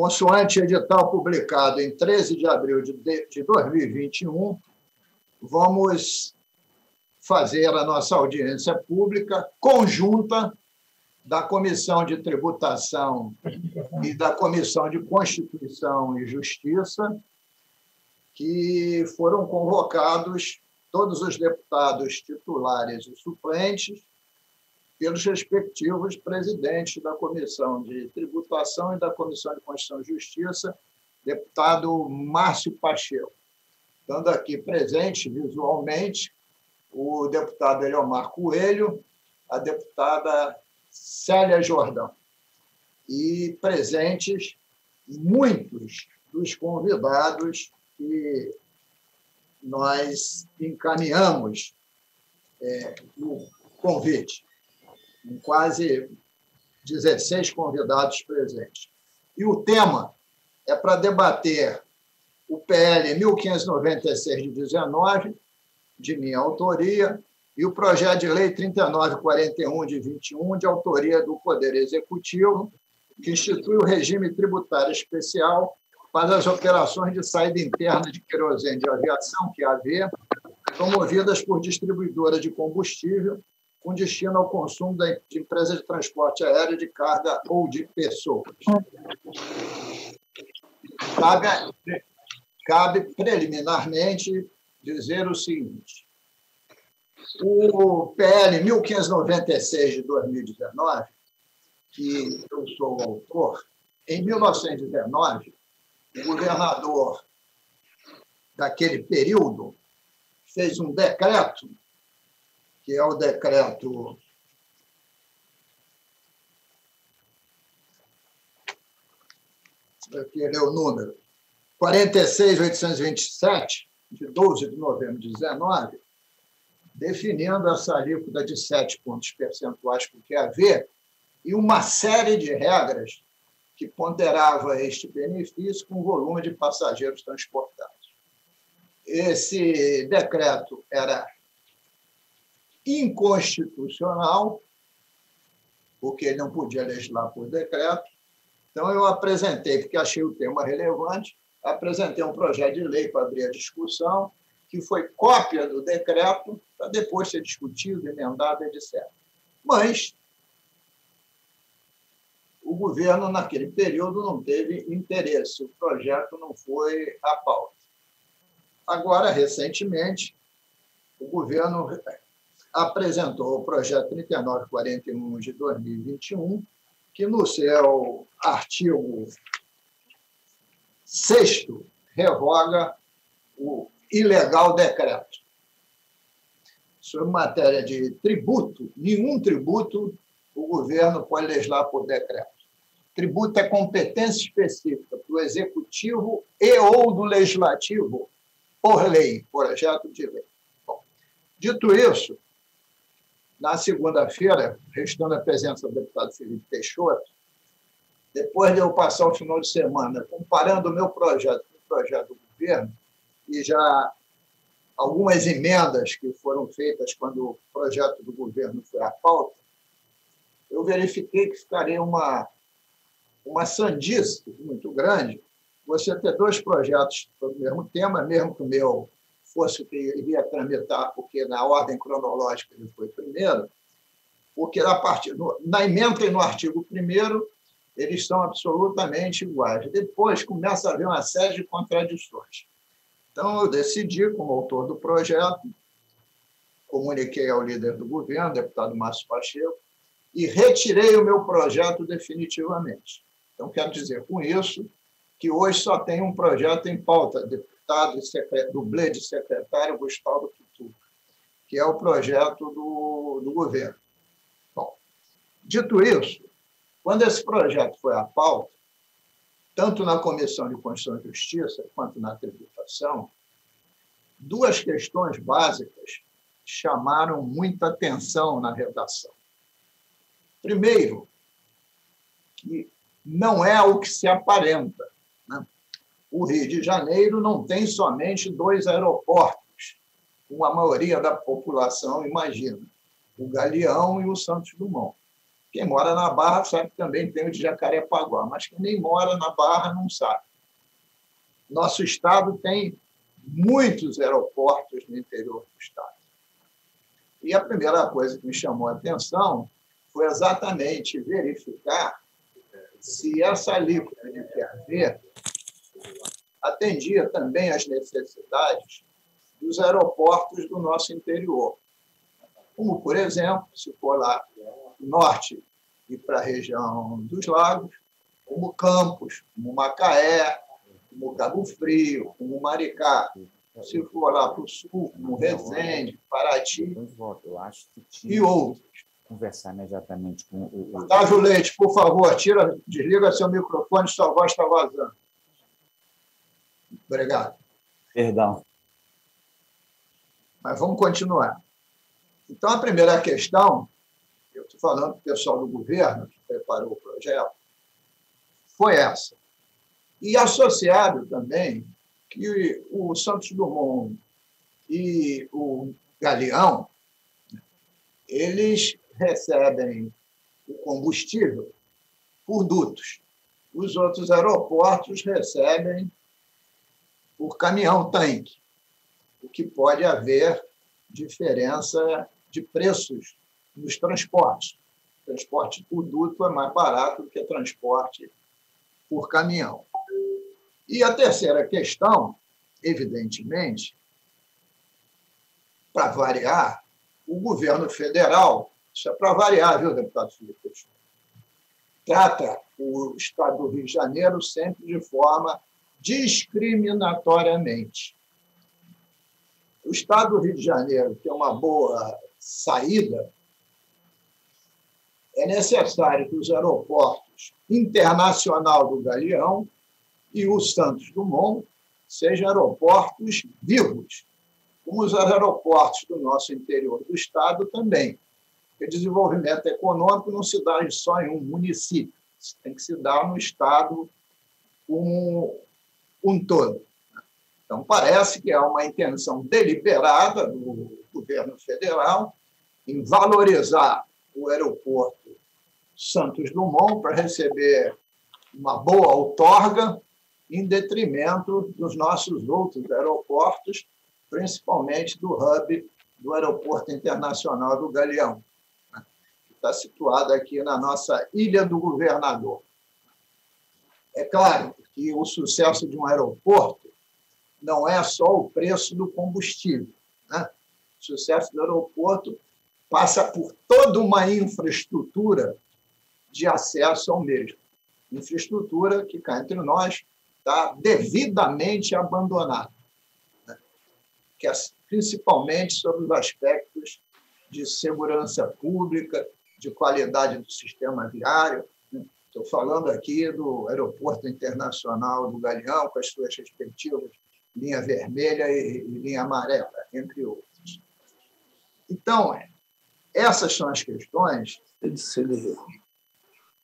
consoante edital publicado em 13 de abril de 2021, vamos fazer a nossa audiência pública conjunta da Comissão de Tributação e da Comissão de Constituição e Justiça, que foram convocados todos os deputados titulares e suplentes pelos respectivos presidentes da Comissão de Tributação e da Comissão de Constituição e Justiça, deputado Márcio Pacheco. Estando aqui presente visualmente o deputado Eliomar Coelho, a deputada Célia Jordão. E presentes muitos dos convidados que nós encaminhamos é, o convite, com quase 16 convidados presentes. E o tema é para debater o PL 1596 de 19, de minha autoria, e o projeto de lei 3941 de 21, de autoria do Poder Executivo, que institui o regime tributário especial para as operações de saída interna de querosene de aviação, que é AV, promovidas por distribuidora de combustível, com destino ao consumo de empresas de transporte aéreo de carga ou de pessoas. Cabe, cabe preliminarmente dizer o seguinte: o PL 1596 de 2019, que eu sou o autor, em 1919, o governador daquele período fez um decreto, que é o decreto aqui é o número 46.827, de 12 de novembro de 19, definindo essa alíquota de 7 pontos percentuais por QAV e uma série de regras que ponderava este benefício com o volume de passageiros transportados. Esse decreto era inconstitucional, porque ele não podia legislar por decreto. Então, eu apresentei, porque achei o tema relevante, apresentei um projeto de lei para abrir a discussão, que foi cópia do decreto, para depois ser discutido, emendado, etc. Mas o governo, naquele período, não teve interesse, o projeto não foi à pauta. Agora, recentemente, o governo apresentou o projeto 3941 de 2021, que no seu artigo 6 revoga o ilegal decreto. Sobre matéria de tributo, nenhum tributo o governo pode legislar por decreto. Tributo é competência específica do executivo e ou do legislativo por lei, projeto de lei. Bom, dito isso, na segunda-feira, restando a presença do deputado Felipe Peixoto, depois de eu passar o final de semana comparando o meu projeto com o projeto do governo, e já algumas emendas que foram feitas quando o projeto do governo foi à pauta, eu verifiquei que ficaria uma, uma sandice muito grande você ter dois projetos sobre o mesmo tema, mesmo que o meu fosse o que iria tramitar, porque na ordem cronológica ele foi primeiro, porque a partir, na emenda e no artigo 1 eles são absolutamente iguais. Depois começa a haver uma série de contradições. Então, eu decidi, como autor do projeto, comuniquei ao líder do governo, deputado Márcio Pacheco, e retirei o meu projeto definitivamente. Então, quero dizer com isso que hoje só tem um projeto em pauta, deputado e dublê de secretário Gustavo Tutu, que é o projeto do, do governo. Bom, dito isso, quando esse projeto foi à pauta, tanto na Comissão de Constituição e Justiça quanto na tributação, duas questões básicas chamaram muita atenção na redação. Primeiro, que não é o que se aparenta. Né? O Rio de Janeiro não tem somente dois aeroportos, como a maioria da população imagina, o Galeão e o Santos Dumont. Quem mora na Barra sabe que também tem o de Jacarepaguá, mas quem nem mora na Barra não sabe. Nosso estado tem muitos aeroportos no interior do estado. E a primeira coisa que me chamou a atenção foi exatamente verificar se essa alíquota de PAV atendia também às necessidades dos aeroportos do nosso interior. Como, por exemplo, se for lá norte e para a região dos lagos, como Campos, como Macaé, como Cabo Frio, como Maricá. Se for lá para o sul, como Resende, Paraty e outros. Conversar imediatamente com o. Otávio Leite, por favor, tira, desliga seu microfone, sua voz está vazando. Obrigado. Perdão. Mas vamos continuar. Então, a primeira questão, eu estou falando para o pessoal do governo que preparou o projeto, foi essa. E associado também que o Santos Dumont e o Galeão, eles recebem o combustível por dutos. Os outros aeroportos recebem por caminhão-tanque, o que pode haver diferença de preços nos transportes. Transporte por duto é mais barato do que transporte por caminhão. E a terceira questão, evidentemente, para variar, o governo federal, isso é para variar, viu, deputado Felipe? Trata o Estado do Rio de Janeiro sempre de forma discriminatoriamente. O Estado do Rio de Janeiro tem uma boa saída, é necessário que os aeroportos Internacional do Galeão e o Santos Dumont sejam aeroportos vivos, como os aeroportos do nosso interior do Estado também. Porque desenvolvimento econômico não se dá só em um município, tem que se dar no Estado como um todo. Então, parece que há uma intenção deliberada do governo federal em valorizar o aeroporto Santos Dumont para receber uma boa outorga em detrimento dos nossos outros aeroportos, principalmente do hub do Aeroporto Internacional do Galeão, né, que está situado aqui na nossa Ilha do Governador. É claro que o sucesso de um aeroporto não é só o preço do combustível. Né? O sucesso do aeroporto passa por toda uma infraestrutura de acesso ao mesmo. Infraestrutura que, cá entre nós, está devidamente abandonada, né? que é principalmente sobre os aspectos de segurança pública, de qualidade do sistema viário. Estou falando aqui do Aeroporto Internacional do Galeão, com as suas respectivas linha vermelha e linha amarela, entre outras. Então, essas são as questões.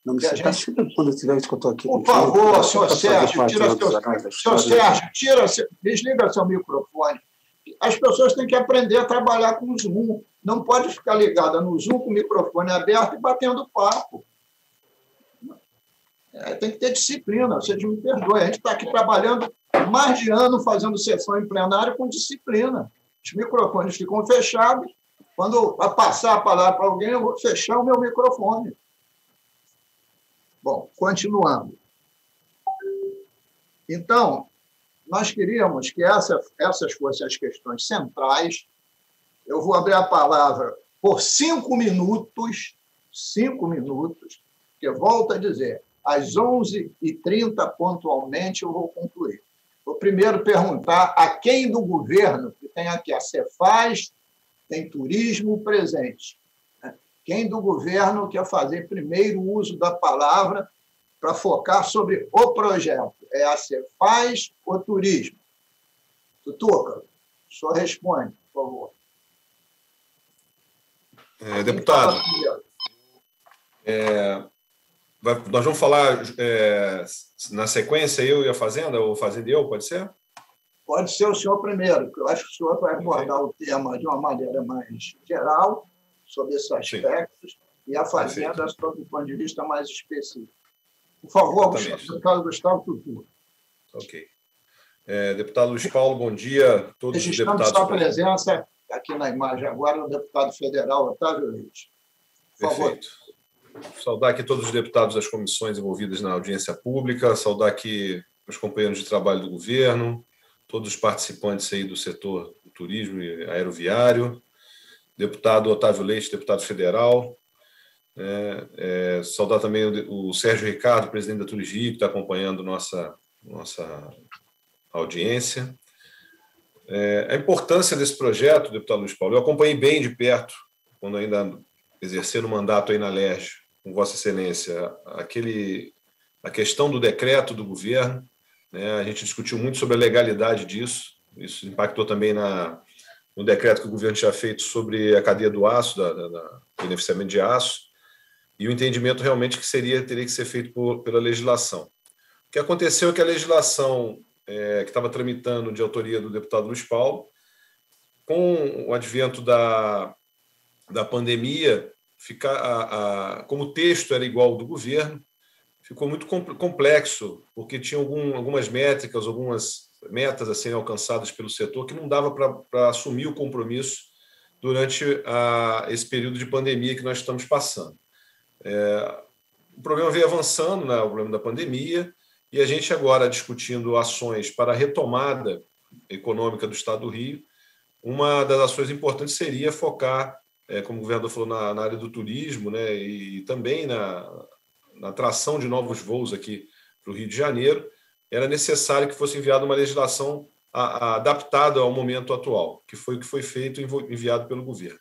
Não, você está gente... quando eu tiver que eu estou aqui. Por favor, senhor Sérgio, tira seu, senhor Sérgio, tira, desliga seu microfone. As pessoas têm que aprender a trabalhar com o Zoom. Não pode ficar ligada no Zoom com o microfone aberto e batendo papo. É, tem que ter disciplina, vocês me perdoem. A gente está aqui trabalhando mais de ano fazendo sessão em plenário com disciplina. Os microfones ficam fechados. Quando passar a palavra para alguém, eu vou fechar o meu microfone. Bom, continuando. Então, nós queríamos que essa, essas fossem as questões centrais. Eu vou abrir a palavra por cinco minutos, cinco minutos, que volto a dizer, às 11h30, pontualmente, eu vou concluir. Vou primeiro perguntar a quem do governo, que tem aqui a Cefaz, tem turismo presente, quem do governo quer fazer primeiro uso da palavra para focar sobre o projeto? É a Cefaz ou turismo? Tutuca, só responde, por favor. É, deputado, é, nós vamos falar é, na sequência, eu e a Fazenda, ou Fazenda e eu, pode ser? Pode ser o senhor primeiro, porque eu acho que o senhor vai abordar o tema de uma maneira mais geral, sobre esses aspectos. Sim. e a Fazenda sob o ponto de vista mais específico. Por favor, deputado Gustavo Tutu. Ok. É, deputado Luiz Paulo, bom dia. Todos os deputados. sua presença aqui na imagem agora, o deputado federal Otávio Leite. Por favor. Saudar aqui todos os deputados das comissões envolvidas na audiência pública, saudar aqui os companheiros de trabalho do governo, todos os participantes aí do setor do turismo e aeroviário, deputado Otávio Leite, deputado federal, é, é, saudar também o, o Sérgio Ricardo, presidente da Turigi, que está acompanhando nossa, nossa audiência. É, a importância desse projeto, deputado Luiz Paulo, eu acompanhei bem de perto, quando ainda exercer o mandato aí na LERJ, com Vossa Excelência, aquele, a questão do decreto do governo, né, a gente discutiu muito sobre a legalidade disso, isso impactou também na, no decreto que o governo tinha feito sobre a cadeia do aço, da, da, da beneficiamento de aço, e o entendimento realmente que seria teria que ser feito por, pela legislação. O que aconteceu é que a legislação é, que estava tramitando de autoria do deputado Luiz Paulo, com o advento da, da pandemia, fica, a, a, como o texto era igual ao do governo, ficou muito complexo, porque tinha algum, algumas métricas, algumas metas a serem alcançadas pelo setor que não dava para assumir o compromisso durante a, esse período de pandemia que nós estamos passando. É, o problema veio avançando, né, o problema da pandemia, e a gente agora discutindo ações para a retomada econômica do Estado do Rio. Uma das ações importantes seria focar, é, como o governador falou, na, na, área do turismo né, e também na, na atração de novos voos aqui para o Rio de Janeiro. Era necessário que fosse enviada uma legislação a, a, adaptada ao momento atual, que foi o que foi feito e enviado pelo governo.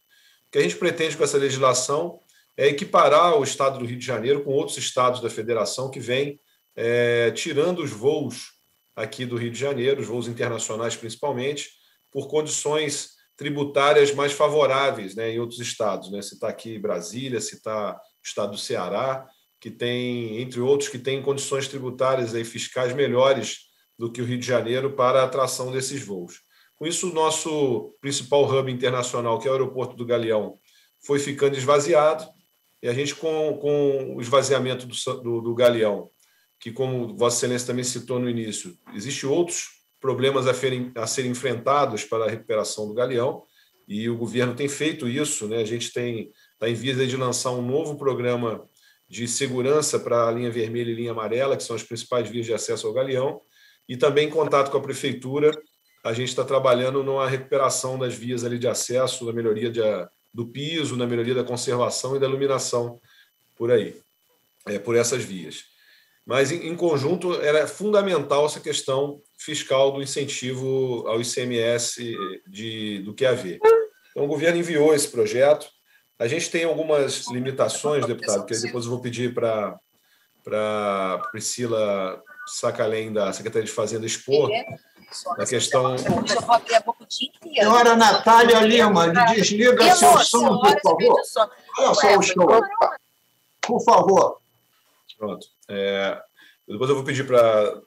O que a gente pretende com essa legislação é equiparar o Estado do Rio de Janeiro com outros estados da federação que vêm é, tirando os voos aqui do Rio de Janeiro, os voos internacionais principalmente, por condições tributárias mais favoráveis né, em outros estados. Né? Está aqui Brasília, está o estado do Ceará, que tem, entre outros, que tem condições tributárias e fiscais melhores do que o Rio de Janeiro para a atração desses voos. Com isso, o nosso principal hub internacional, que é o aeroporto do Galeão, foi ficando esvaziado, e a gente, com, com o esvaziamento do, do, do Galeão, que, como Vossa Excelência também citou no início, existem outros problemas a, ferem, a serem enfrentados para a recuperação do Galeão, e o governo tem feito isso. Né? A gente tem está em vias de lançar um novo programa de segurança para a linha vermelha e linha amarela, que são as principais vias de acesso ao Galeão, e também em contato com a prefeitura, a gente está trabalhando numa recuperação das vias ali de acesso, na melhoria de, do piso, na melhoria da conservação e da iluminação por aí, é, por essas vias mas em, conjunto era fundamental essa questão fiscal do incentivo ao ICMS de, do QAV. Então, o governo enviou esse projeto. A gente tem algumas limitações, deputado, que depois eu vou pedir para a Priscila Sacalém, da Secretaria de Fazenda, expor a questão. Senhora Natália Lima, desliga seu som, por favor. Olha só o show. Por favor. Pronto. É, depois eu vou pedir para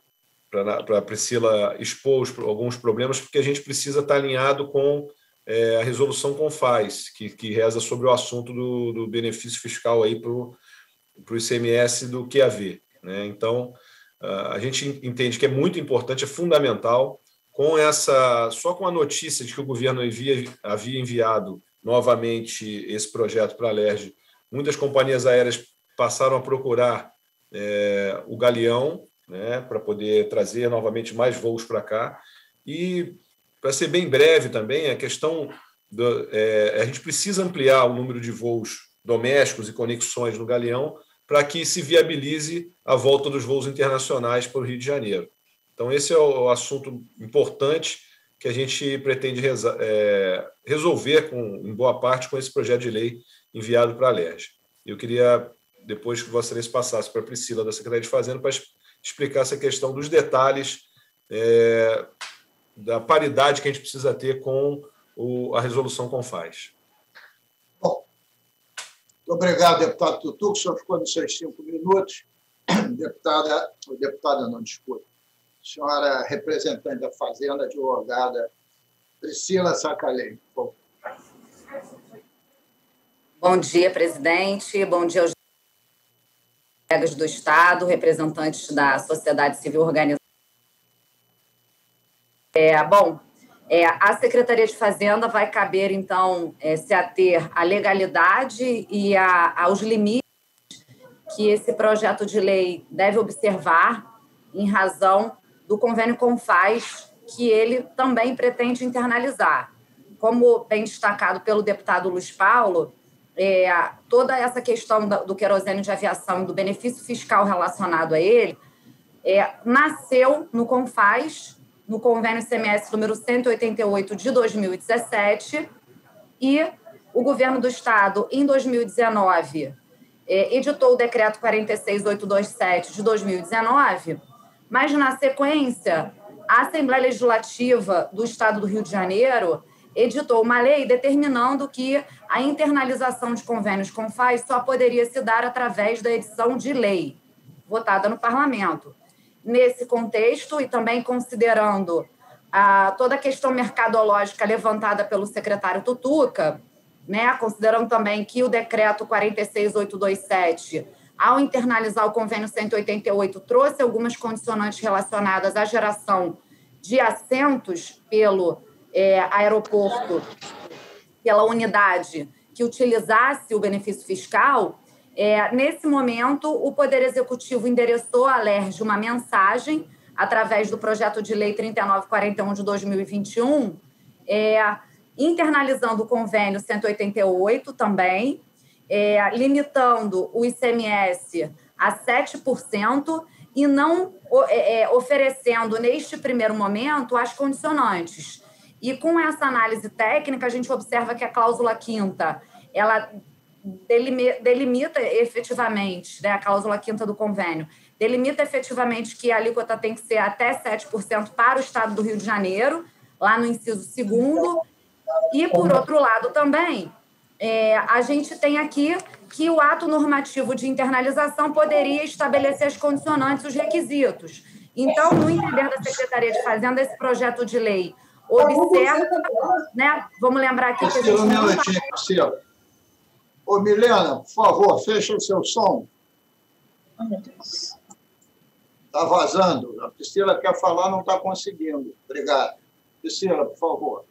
a Priscila expor os, alguns problemas, porque a gente precisa estar alinhado com é, a resolução CONFAS, que, que reza sobre o assunto do, do benefício fiscal para o ICMS do QAV. Né? Então, a gente entende que é muito importante, é fundamental, com essa só com a notícia de que o governo havia, havia enviado novamente esse projeto para a LERJ, muitas companhias aéreas passaram a procurar é, o Galeão, né, para poder trazer novamente mais voos para cá. E, para ser bem breve também, a questão. Do, é, a gente precisa ampliar o número de voos domésticos e conexões no Galeão para que se viabilize a volta dos voos internacionais para o Rio de Janeiro. Então, esse é o assunto importante que a gente pretende é, resolver, com, em boa parte, com esse projeto de lei enviado para a LERJ. Eu queria depois que Vossa Excelência passasse para a Priscila, da Secretaria de Fazenda, para explicar essa questão dos detalhes é, da paridade que a gente precisa ter com o, a resolução CONFAS. Bom, muito obrigado, deputado Tutu, que o senhor ficou nos seus cinco minutos. Deputada, deputada não, desculpe. Senhora representante da Fazenda, advogada Priscila Sacalém, por favor. Bom dia, presidente. Bom dia aos colegas do Estado, representantes da sociedade civil organizada. É, bom, é, a Secretaria de Fazenda vai caber, então, é, se ater à legalidade e a, aos limites que esse projeto de lei deve observar em razão do convênio Confaz, que ele também pretende internalizar. Como bem destacado pelo deputado Luiz Paulo, é, toda essa questão do querosene de aviação do benefício fiscal relacionado a ele é, nasceu no Confaz, no convênio CMS número 188 de 2017, e o governo do estado, em 2019, é, editou o decreto 46827 de 2019, mas na sequência, a Assembleia Legislativa do estado do Rio de Janeiro editou uma lei determinando que a internalização de convênios com FAS só poderia se dar através da edição de lei, votada no parlamento. Nesse contexto e também considerando a, toda a questão mercadológica levantada pelo secretário Tutuca, né, considerando também que o decreto 46827, ao internalizar o convênio 188, trouxe algumas condicionantes relacionadas à geração de assentos pelo é, aeroporto, pela unidade que utilizasse o benefício fiscal, é, nesse momento, o Poder Executivo endereçou à LERJ uma mensagem, através do projeto de lei 3941 de 2021, é, internalizando o convênio 188 também, é, limitando o ICMS a 7% e não é, é, oferecendo, neste primeiro momento, as condicionantes. E com essa análise técnica, a gente observa que a cláusula quinta ela delimita efetivamente, né, a cláusula quinta do convênio, delimita efetivamente que a alíquota tem que ser até 7% para o estado do Rio de Janeiro, lá no inciso segundo. E, por outro lado, também, é, a gente tem aqui que o ato normativo de internalização poderia estabelecer as condicionantes, os requisitos. Então, no entender da Secretaria de Fazenda, esse projeto de lei observa, né? Vamos lembrar aqui que a gente não Ô, Milena, por favor, fecha o seu som. Está vazando. A Priscila quer falar, não está conseguindo. Obrigado. Priscila, por favor.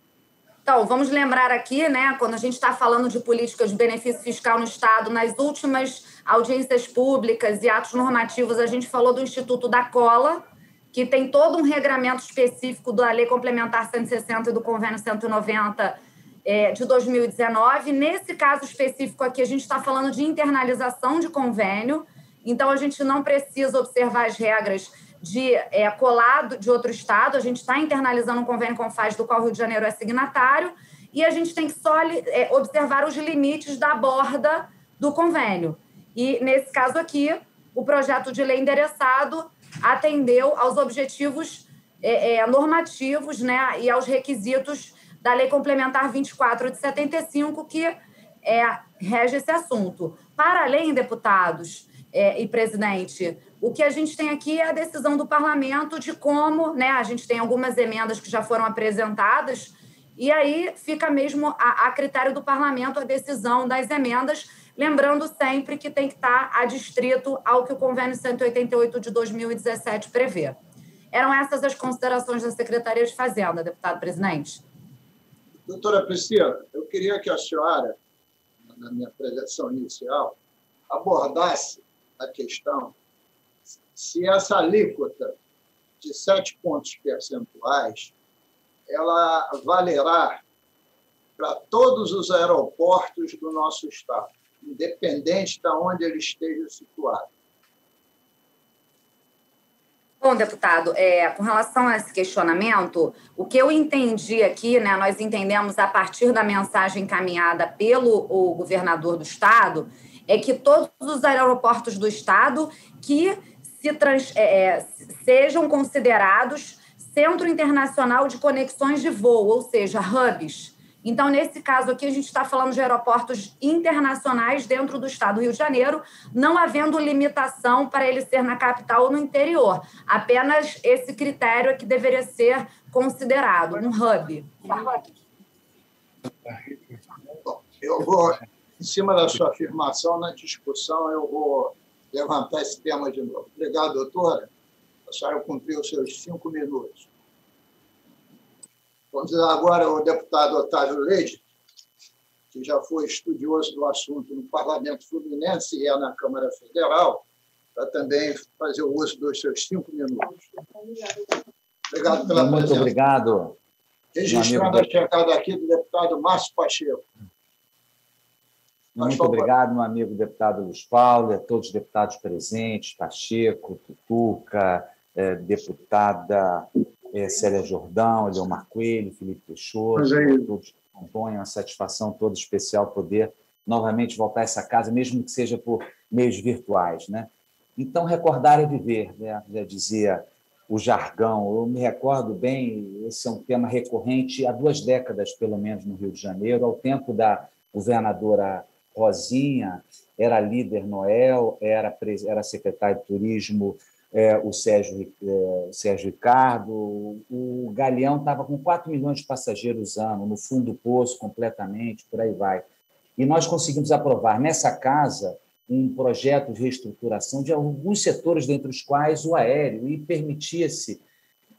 Então, vamos lembrar aqui, né, quando a gente está falando de políticas de benefício fiscal no Estado, nas últimas audiências públicas e atos normativos, a gente falou do Instituto da Cola, que tem todo um regramento específico da Lei Complementar 160 e do Convênio 190 é, de 2019. Nesse caso específico aqui, a gente está falando de internalização de convênio, então a gente não precisa observar as regras de é, colado de outro estado, a gente está internalizando um convênio com o FAS, do qual o Rio de Janeiro é signatário, e a gente tem que só é, observar os limites da borda do convênio. E, nesse caso aqui, o projeto de lei endereçado atendeu aos objetivos é, é normativos né, e aos requisitos da Lei Complementar 24 de 75, que é, rege esse assunto. Para além, deputados é, e presidente, o que a gente tem aqui é a decisão do parlamento de como, né, a gente tem algumas emendas que já foram apresentadas, e aí fica mesmo a, a critério do parlamento a decisão das emendas, lembrando sempre que tem que estar adstrito ao que o convênio 188 de 2017 prevê. Eram essas as considerações da Secretaria de Fazenda, deputado presidente. Doutora Priscila, eu queria que a senhora, na minha apresentação inicial, abordasse a questão se essa alíquota de sete pontos percentuais ela valerá para todos os aeroportos do nosso estado, independente de onde ele esteja situado. Bom, deputado, é, com relação a esse questionamento, o que eu entendi aqui, né, nós entendemos a partir da mensagem encaminhada pelo o governador do estado, é que todos os aeroportos do estado que se trans, é, é sejam considerados centro internacional de conexões de voo, ou seja, hubs então, nesse caso aqui, a gente está falando de aeroportos internacionais dentro do estado do Rio de Janeiro, não havendo limitação para ele ser na capital ou no interior. Apenas esse critério é que deveria ser considerado, um hub. eu vou, Em cima da sua afirmação, na discussão, eu vou levantar esse tema de novo. Obrigado, doutora. A senhora cumpriu os seus cinco minutos. Vamos agora o deputado Otávio Leite, que já foi estudioso do assunto no Parlamento Fluminense e é na Câmara Federal, para também fazer o uso dos seus cinco minutos. Obrigado pela Muito presença. obrigado. Registrando a chegada aqui do deputado Márcio Pacheco. Muito obrigado, meu amigo deputado Luiz Paulo, a todos os deputados presentes, Pacheco, Tutuca, eh, deputada eh, Célia Jordão, Leomar Coelho, Felipe Peixoto, é. todos que compõem, uma satisfação toda especial poder novamente voltar a essa casa, mesmo que seja por meios virtuais. Né? Então, recordar é viver, né? já dizia o jargão. Eu me recordo bem, esse é um tema recorrente há duas décadas, pelo menos, no Rio de Janeiro, ao tempo da governadora Rosinha, era líder Noel, era, era secretário de turismo é, o Sérgio, é, Sérgio Ricardo, o Galeão estava com 4 milhões de passageiros ano, no fundo do poço completamente, por aí vai. E nós conseguimos aprovar nessa casa um projeto de reestruturação de alguns setores, dentre os quais o aéreo, e permitia-se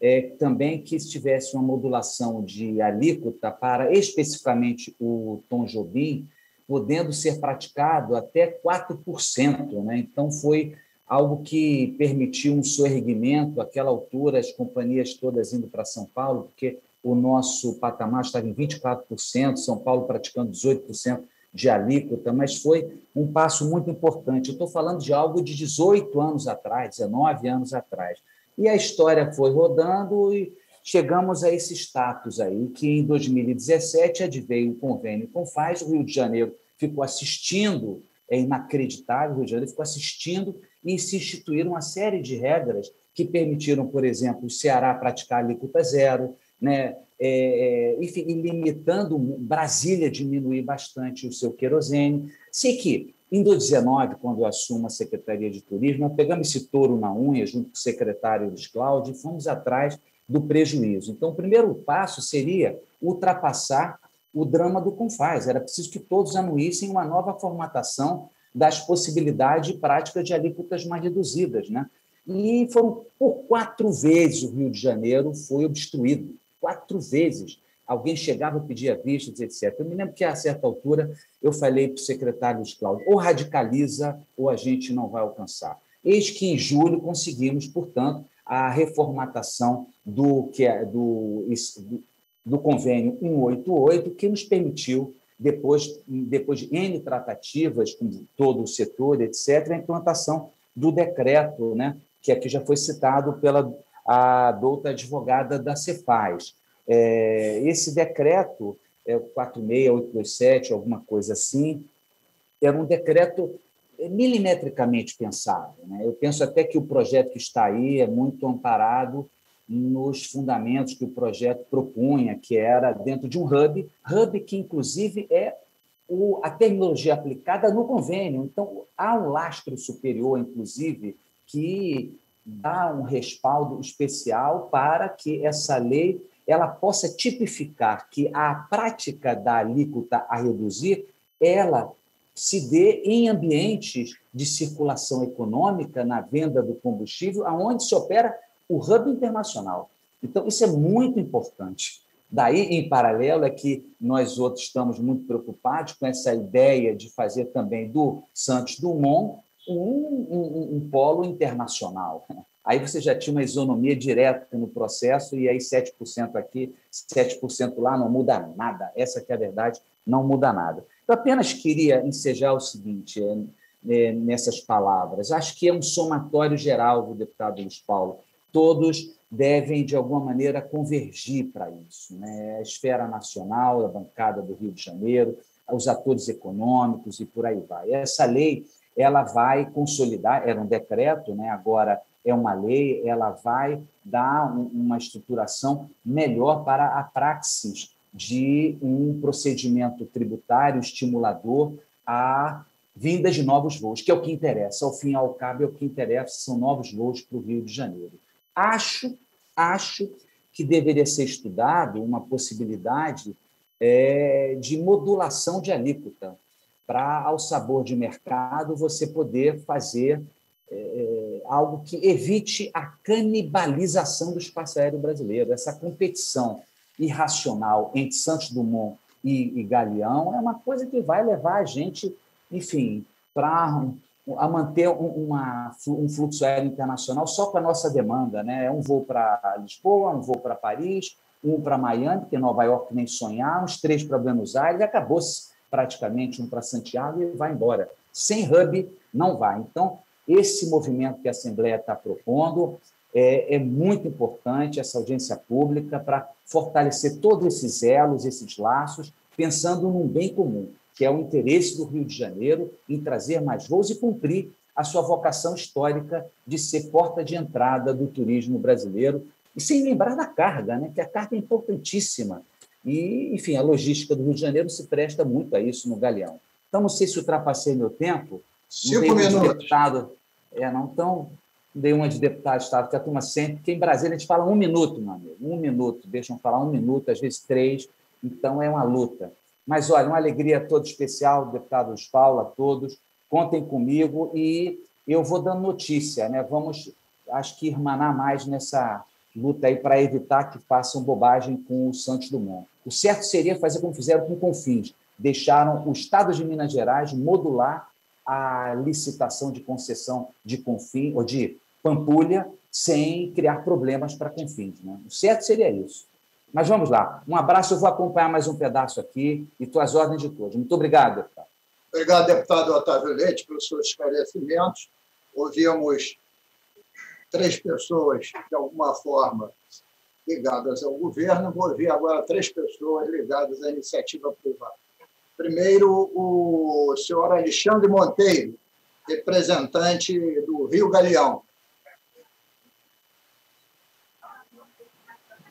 é, também que se tivesse uma modulação de alíquota para especificamente o Tom Jobim, podendo ser praticado até 4%. Né? Então, foi algo que permitiu um soerguimento, àquela altura, as companhias todas indo para São Paulo, porque o nosso patamar estava em 24%, São Paulo praticando 18% de alíquota, mas foi um passo muito importante. Eu estou falando de algo de 18 anos atrás, 19 anos atrás. E a história foi rodando e chegamos a esse status aí, que em 2017 adveio o convênio com FAS, o Rio de Janeiro ficou assistindo, é inacreditável, o Rio de Janeiro ficou assistindo e se instituíram uma série de regras que permitiram, por exemplo, o Ceará praticar alíquota zero, né? É, enfim, e limitando Brasília diminuir bastante o seu querosene. Sei que em 2019, quando eu assumo a Secretaria de Turismo, nós pegamos esse touro na unha, junto com o secretário Luiz Cláudio, e fomos atrás do prejuízo. Então, o primeiro passo seria ultrapassar o drama do Confaz. Era preciso que todos anuíssem uma nova formatação das possibilidades de prática de alíquotas mais reduzidas. Né? E foram por quatro vezes o Rio de Janeiro foi obstruído. Quatro vezes. Alguém chegava, pedia vistas, etc. Eu me lembro que, a certa altura, eu falei para o secretário Luiz Cláudio, ou radicaliza ou a gente não vai alcançar. Eis que, em julho, conseguimos, portanto, a reformatação do, que é, do, do convênio 188, que nos permitiu, depois, depois de N tratativas com todo o setor, etc., a implantação do decreto, né, que aqui já foi citado pela a douta advogada da Cefaz. É, esse decreto, é, 46827, alguma coisa assim, era um decreto milimetricamente pensado. Né? Eu penso até que o projeto que está aí é muito amparado nos fundamentos que o projeto propunha, que era dentro de um hub, hub que, inclusive, é o, a terminologia aplicada no convênio. Então, há um lastro superior, inclusive, que dá um respaldo especial para que essa lei ela possa tipificar que a prática da alíquota a reduzir ela se dê em ambientes de circulação econômica na venda do combustível, aonde se opera o hub internacional. Então isso é muito importante. Daí, em paralelo, é que nós outros estamos muito preocupados com essa ideia de fazer também do Santos Dumont um, um, um polo internacional. Aí você já tinha uma isonomia direta no processo, e aí 7% aqui, 7% lá, não muda nada. Essa que é a verdade, não muda nada. Eu apenas queria ensejar o seguinte, é, nessas palavras. Acho que é um somatório geral do deputado Luiz Paulo. Todos devem, de alguma maneira, convergir para isso. Né? A esfera nacional, a bancada do Rio de Janeiro, os atores econômicos e por aí vai. Essa lei ela vai consolidar, era um decreto, né? agora é uma lei, ela vai dar uma estruturação melhor para a praxis de um procedimento tributário estimulador a vinda de novos voos, que é o que interessa, ao fim e ao cabo é o que interessa, são novos voos para o Rio de Janeiro. Acho, acho que deveria ser estudado uma possibilidade é, de modulação de alíquota. para, ao sabor de mercado, você poder fazer é, algo que evite a canibalização do espaço aéreo brasileiro. Essa competição irracional entre Santos Dumont e, e Galeão é uma coisa que vai levar a gente, enfim, para a manter uma, um fluxo aéreo internacional só com a nossa demanda. Né? É um voo para Lisboa, um voo para Paris, um para Miami, porque Nova York nem sonhar, uns três para Buenos Aires, acabou-se praticamente um para Santiago e vai embora. Sem hub, não vai. Então, esse movimento que a Assembleia está propondo é, é muito importante, essa audiência pública, para fortalecer todos esses elos, esses laços, pensando num bem comum, que é o interesse do Rio de Janeiro em trazer mais voos e cumprir a sua vocação histórica de ser porta de entrada do turismo brasileiro, e sem lembrar da carga, né? que a carga é importantíssima. E, enfim, a logística do Rio de Janeiro se presta muito a isso no Galeão. Então, não sei se ultrapassei meu tempo. Cinco minutos. Deputado, é, não tão dei uma de deputado de Estado, que a turma sempre, porque em Brasília a gente fala um minuto, meu amigo, um minuto, deixam falar um minuto, às vezes três, então é uma luta. Mas, olha, uma alegria toda especial, deputado Paulo, a todos, contem comigo e eu vou dando notícia, né? Vamos, acho que, irmanar mais nessa luta aí para evitar que façam bobagem com o Santos Dumont. O certo seria fazer como fizeram com o Confins, deixaram o Estado de Minas Gerais modular a licitação de concessão de Confins ou de Pampulha sem criar problemas para Confins. Né? O certo seria isso. Mas vamos lá. Um abraço, eu vou acompanhar mais um pedaço aqui e tuas ordens de todos. Muito obrigado, deputado. Obrigado, deputado Otávio Leite, pelos seus esclarecimentos. Ouvimos três pessoas, de alguma forma, ligadas ao governo. Vou ouvir agora três pessoas ligadas à iniciativa privada. Primeiro, o senhor Alexandre Monteiro, representante do Rio Galeão.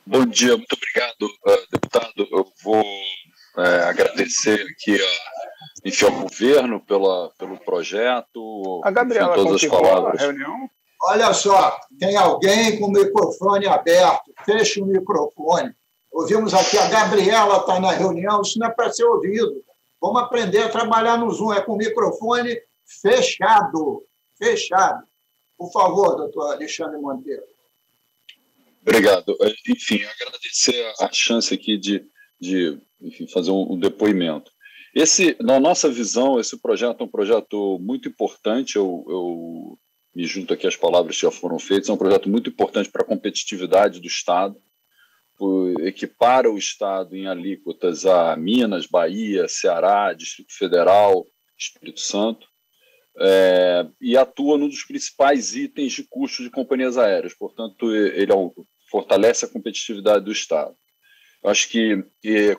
Bom dia, muito obrigado, uh, deputado. Eu vou uh, agradecer aqui a, enfim, ao governo pela, pelo projeto. A Gabriela enfim, todas as palavras. a reunião? Olha só, tem alguém com o microfone aberto. Feche o microfone. Ouvimos aqui, a Gabriela está na reunião, isso não é para ser ouvido. Vamos aprender a trabalhar no Zoom, é com o microfone fechado. Fechado. Por favor, doutor Alexandre Monteiro. Obrigado. É, enfim, agradecer a chance aqui de, de enfim, fazer um depoimento. Esse, na nossa visão, esse projeto é um projeto muito importante. Eu, eu me junto aqui às palavras que já foram feitas. É um projeto muito importante para a competitividade do Estado, equipara o Estado em alíquotas a Minas, Bahia, Ceará, Distrito Federal, Espírito Santo é, e atua num dos principais itens de custos de companhias aéreas. Portanto, ele é um, fortalece a competitividade do Estado. Eu acho que,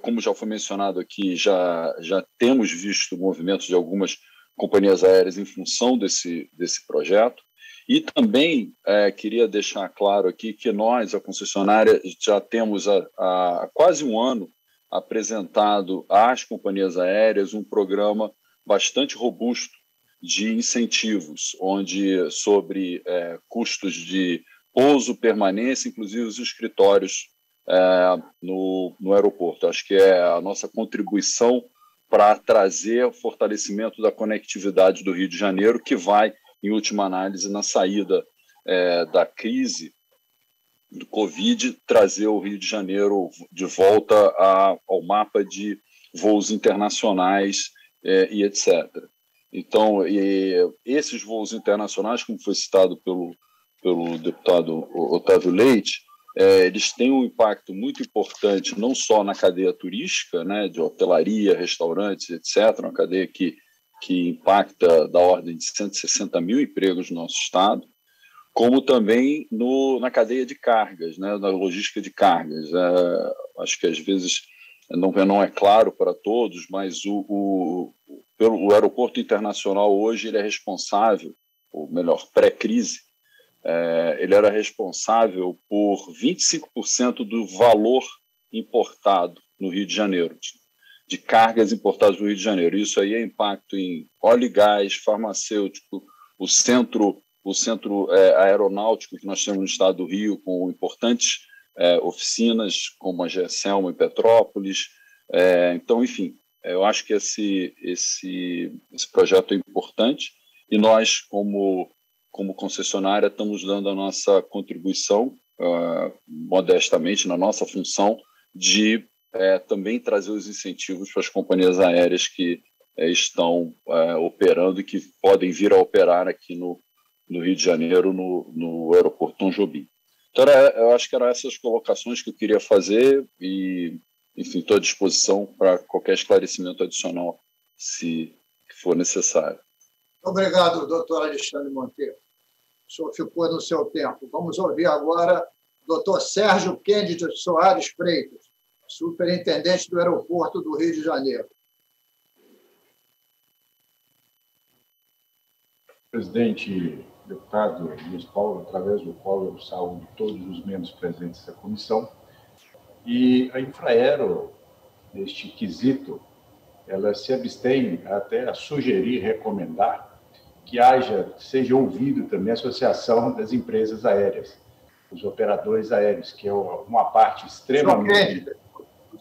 como já foi mencionado aqui, já, já temos visto movimentos de algumas companhias aéreas em função desse, desse projeto. E também é, queria deixar claro aqui que nós, a concessionária, já temos há, há quase um ano apresentado às companhias aéreas um programa bastante robusto de incentivos, onde sobre é, custos de pouso, permanência, inclusive os escritórios é, no, no aeroporto. Acho que é a nossa contribuição para trazer o fortalecimento da conectividade do Rio de Janeiro, que vai, em última análise, na saída é, da crise do Covid, trazer o Rio de Janeiro de volta a, ao mapa de voos internacionais é, e etc. Então, e esses voos internacionais, como foi citado pelo, pelo deputado Otávio Leite, é, eles têm um impacto muito importante não só na cadeia turística, né, de hotelaria, restaurantes, etc., uma cadeia que, que impacta da ordem de 160 mil empregos no nosso estado, como também no, na cadeia de cargas, né, na logística de cargas. É, acho que às vezes não, não é claro para todos, mas o, o, pelo, o aeroporto internacional hoje ele é responsável, ou melhor, pré-crise, é, ele era responsável por 25% do valor importado no Rio de Janeiro, de, cargas importadas no Rio de Janeiro. Isso aí é impacto em óleo e gás, farmacêutico, o centro, o centro é, aeronáutico que nós temos no estado do Rio, com importantes é, oficinas como a GSELMA em Petrópolis. É, então, enfim, Eu acho que esse, esse, esse projeto é importante e nós, como, como concessionária, estamos dando a nossa contribuição, uh, modestamente, na nossa função, de é, também trazer os incentivos para as companhias aéreas que é, estão é, operando e que podem vir a operar aqui no, no Rio de Janeiro, no, no aeroporto Tom Jobim. Então, era, eu acho que eram essas colocações que eu queria fazer e, enfim, estou à disposição para qualquer esclarecimento adicional, se for necessário. Obrigado, doutor Alexandre Monteiro. Senhor ficou no seu tempo. Vamos ouvir agora o doutor Sérgio Kennedy Soares Freitas, superintendente do aeroporto do Rio de Janeiro. Presidente, deputado Luiz Paulo, através do qual eu saúdo todos os membros presentes da comissão. E a Infraero, neste quesito, ela se abstém até a sugerir, recomendar que haja, seja ouvido também a Associação das Empresas Aéreas, os operadores aéreos, que é uma parte extremamente...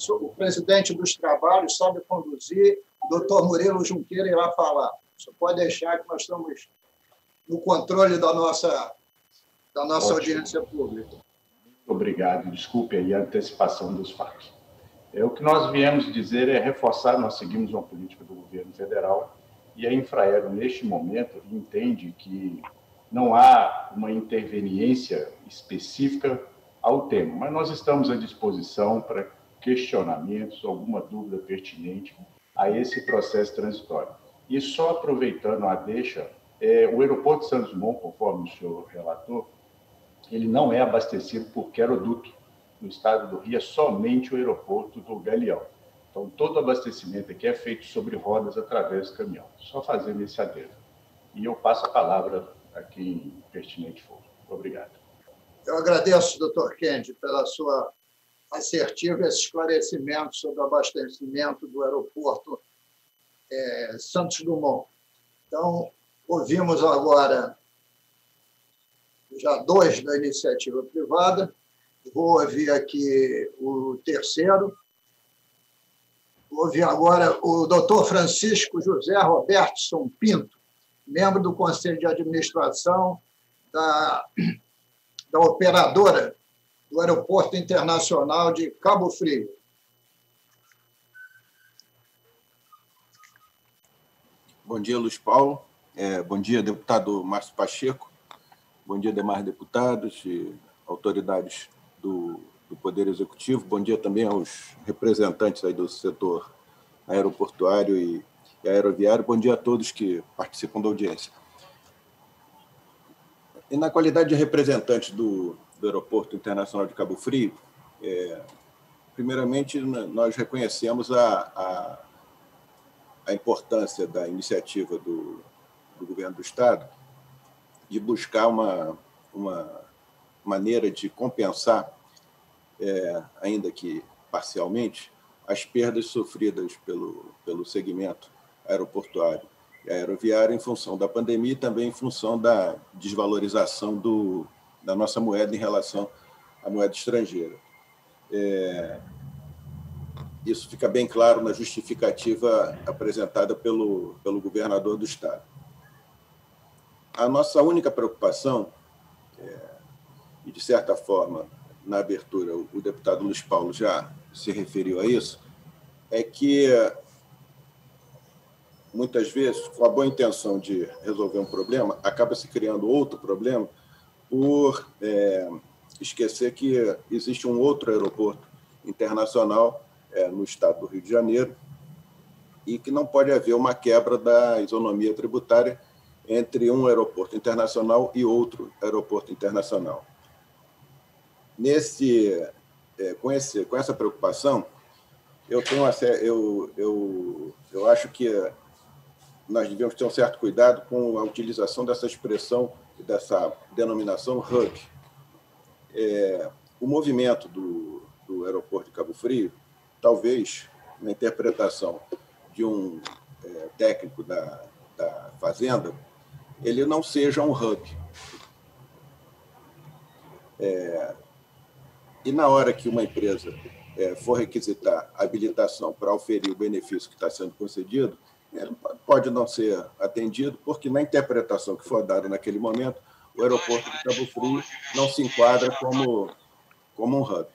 O presidente dos trabalhos sabe conduzir, o doutor Murilo Junqueira irá falar. Você pode deixar que nós estamos no controle da nossa, da nossa audiência pública. Obrigado. Desculpe aí a antecipação dos fatos. É, o que nós viemos dizer é reforçar, nós seguimos uma política do governo federal e a Infraero, neste momento, entende que não há uma interveniência específica ao tema, mas nós estamos à disposição para questionamentos, alguma dúvida pertinente a esse processo transitório. E só aproveitando a deixa, é, o aeroporto de Santos Dumont, conforme o senhor relatou, ele não é abastecido por queroduto. No estado do Rio é somente o aeroporto do Galeão. Então, todo abastecimento aqui é feito sobre rodas através do caminhão. Só fazendo esse adendo. E eu passo a palavra a quem pertinente for. Obrigado. Eu agradeço, doutor Kendi, pela sua assertiva esse esclarecimento sobre o abastecimento do aeroporto é, Santos Dumont. Então, Ouvimos agora já dois da iniciativa privada. Vou ouvir aqui o terceiro. Ouvir agora o doutor Francisco José Robertson Pinto, membro do Conselho de Administração da, da operadora do Aeroporto Internacional de Cabo Frio. Bom dia, Luiz Paulo. É, bom dia, deputado Márcio Pacheco. Bom dia, demais deputados e autoridades do, do, Poder Executivo. Bom dia também aos representantes aí do setor aeroportuário e, aeroviário. Bom dia a todos que participam da audiência. E na qualidade de representante do, do Aeroporto Internacional de Cabo Frio, é, primeiramente nós reconhecemos a, a, a importância da iniciativa do do governo do Estado de buscar uma, uma maneira de compensar, é, ainda que parcialmente, as perdas sofridas pelo, pelo segmento aeroportuário e aeroviário em função da pandemia e também em função da desvalorização do, da nossa moeda em relação à moeda estrangeira. É, isso fica bem claro na justificativa apresentada pelo, pelo governador do Estado a nossa única preocupação, é, e de certa forma, na abertura, o, deputado Luiz Paulo já se referiu a isso, é que muitas vezes, com a boa intenção de resolver um problema, acaba se criando outro problema por é, esquecer que existe um outro aeroporto internacional é, no estado do Rio de Janeiro e que não pode haver uma quebra da isonomia tributária entre um aeroporto internacional e outro aeroporto internacional. Nesse, é, com, esse, com essa preocupação, eu, tenho eu, eu, eu acho que nós devemos ter um certo cuidado com a utilização dessa expressão, dessa denominação hub. É, o movimento do, do aeroporto de Cabo Frio, talvez, na interpretação de um é, técnico da, da Fazenda, ele não seja um hub. É, e na hora que uma empresa é, for requisitar habilitação para oferir o benefício que está sendo concedido, ele pode não ser atendido, porque na interpretação que for dada naquele momento, o aeroporto de Cabo Frio não se enquadra como, como um hub.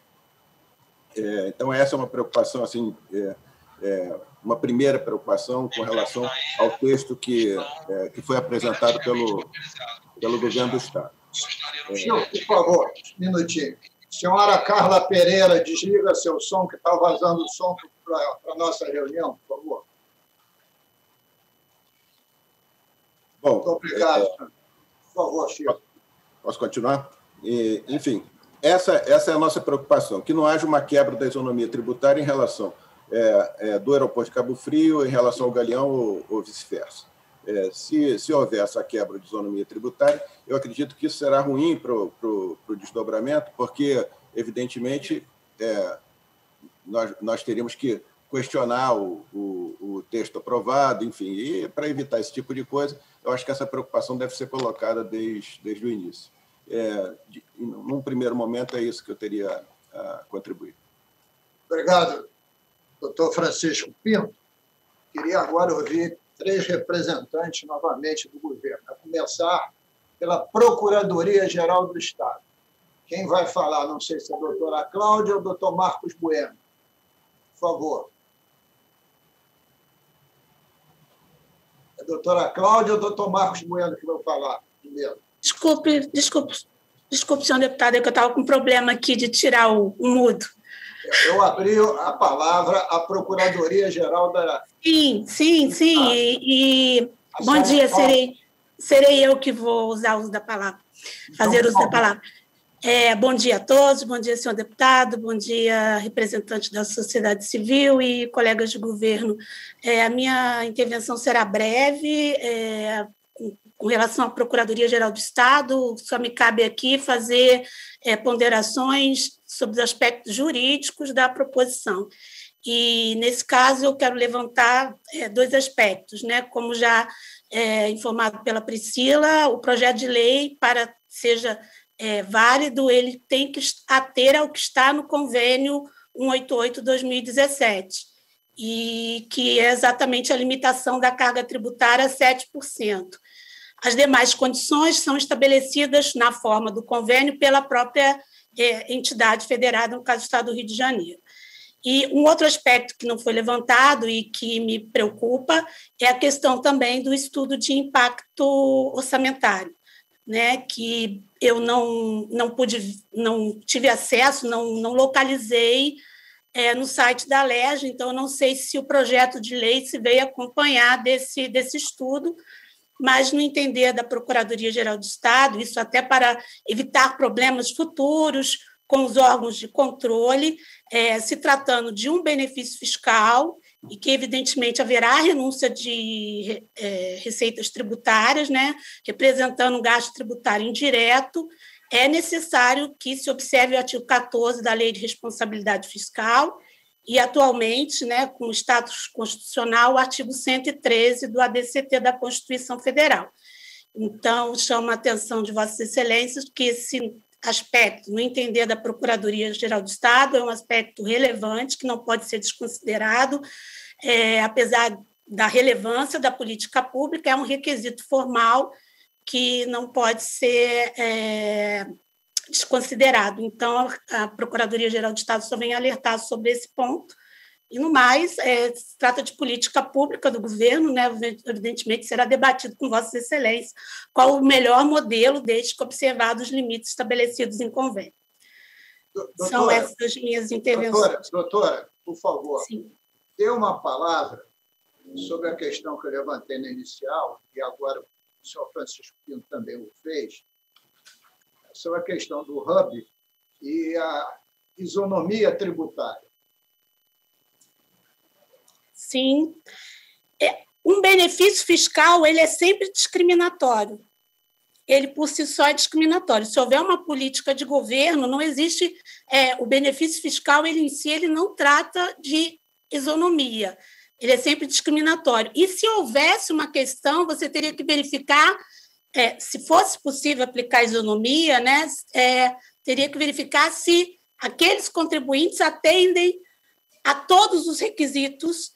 É, então, essa é uma preocupação, assim, é, é, uma primeira preocupação com relação ao texto que, é, que foi apresentado pelo, pelo governo do Estado. Senhor, por favor, minutinho. Senhora Carla Pereira, desliga seu som, que está vazando o som para a nossa reunião, por favor. Bom, Muito obrigado. É, por favor, Chico. Posso continuar? E, enfim, essa, essa é a nossa preocupação, que não haja uma quebra da isonomia tributária em relação é, é, do aeroporto de Cabo Frio em relação ao Galeão ou, ou vice-versa. É, se, se houver essa quebra de isonomia tributária, eu acredito que isso será ruim para o desdobramento, porque, evidentemente, é, nós, nós teríamos que questionar o, o, o, texto aprovado, enfim, e para evitar esse tipo de coisa, eu acho que essa preocupação deve ser colocada desde, desde o início. É, de, num primeiro momento, é isso que eu teria a contribuir. Obrigado, doutor Francisco Pinto. Queria agora ouvir três representantes novamente do governo, a começar pela Procuradoria-Geral do Estado. Quem vai falar? Não sei se é a doutora Cláudia ou o doutor Marcos Bueno. Por favor. É a doutora Cláudia ou o doutor Marcos Bueno que vão falar primeiro? Desculpe, desculpe, desculpe, senhor deputado, é que eu estava com problema aqui de tirar o, o mudo. Eu abri a palavra à Procuradoria-Geral da. Sim, sim, sim. Ah, e, e bom dia, serei, serei eu que vou usar o uso da palavra, fazer então, uso da palavra. É, bom dia a todos, bom dia, senhor deputado, bom dia, representante da sociedade civil e colegas de governo. É, a minha intervenção será breve, é, com relação à Procuradoria-Geral do Estado, só me cabe aqui fazer é, ponderações sobre os aspectos jurídicos da proposição. E, nesse caso, eu quero levantar é, dois aspectos. Né? Como já é, informado pela Priscila, o projeto de lei, para seja é, válido, ele tem que ater ao que está no convênio 188-2017, e que é exatamente a limitação da carga tributária a 7%. As demais condições são estabelecidas na forma do convênio pela própria é, entidade federada, no caso do Estado do Rio de Janeiro. E um outro aspecto que não foi levantado e que me preocupa é a questão também do estudo de impacto orçamentário, né, que eu não, não pude, não tive acesso, não, não localizei é, no site da LERJ, então não sei se o projeto de lei se veio acompanhar desse, desse estudo, mas no entender da Procuradoria-Geral do Estado, isso até para evitar problemas futuros com os órgãos de controle, é, se tratando de um benefício fiscal e que, evidentemente, haverá renúncia de é, receitas tributárias, né, representando um gasto tributário indireto, é necessário que se observe o artigo 14 da Lei de Responsabilidade Fiscal e, atualmente, né, com o status constitucional, o artigo 113 do ADCT da Constituição Federal. Então, chamo a atenção de Vossas Excelências que esse aspecto, no entender da Procuradoria-Geral do Estado, é um aspecto relevante, que não pode ser desconsiderado, é, apesar da relevância da política pública, é um requisito formal que não pode ser é, desconsiderado. Então, a Procuradoria-Geral do Estado só vem alertar sobre esse ponto. E, no mais, é, se trata de política pública do governo, né? evidentemente será debatido com Vossas Excelências qual o melhor modelo, desde que observados os limites estabelecidos em convênio. Doutora, São essas as minhas intervenções. Doutora, doutora por favor, Sim. dê uma palavra sobre a questão que eu levantei na inicial, e agora o senhor Francisco Pinto também o fez, sobre a questão do hub e a isonomia tributária. Sim. É, um benefício fiscal ele é sempre discriminatório. Ele, por si só, é discriminatório. Se houver uma política de governo, não existe... É, o benefício fiscal, ele em si, ele não trata de isonomia. Ele é sempre discriminatório. E se houvesse uma questão, você teria que verificar é, se fosse possível aplicar a isonomia, né, é, teria que verificar se aqueles contribuintes atendem a todos os requisitos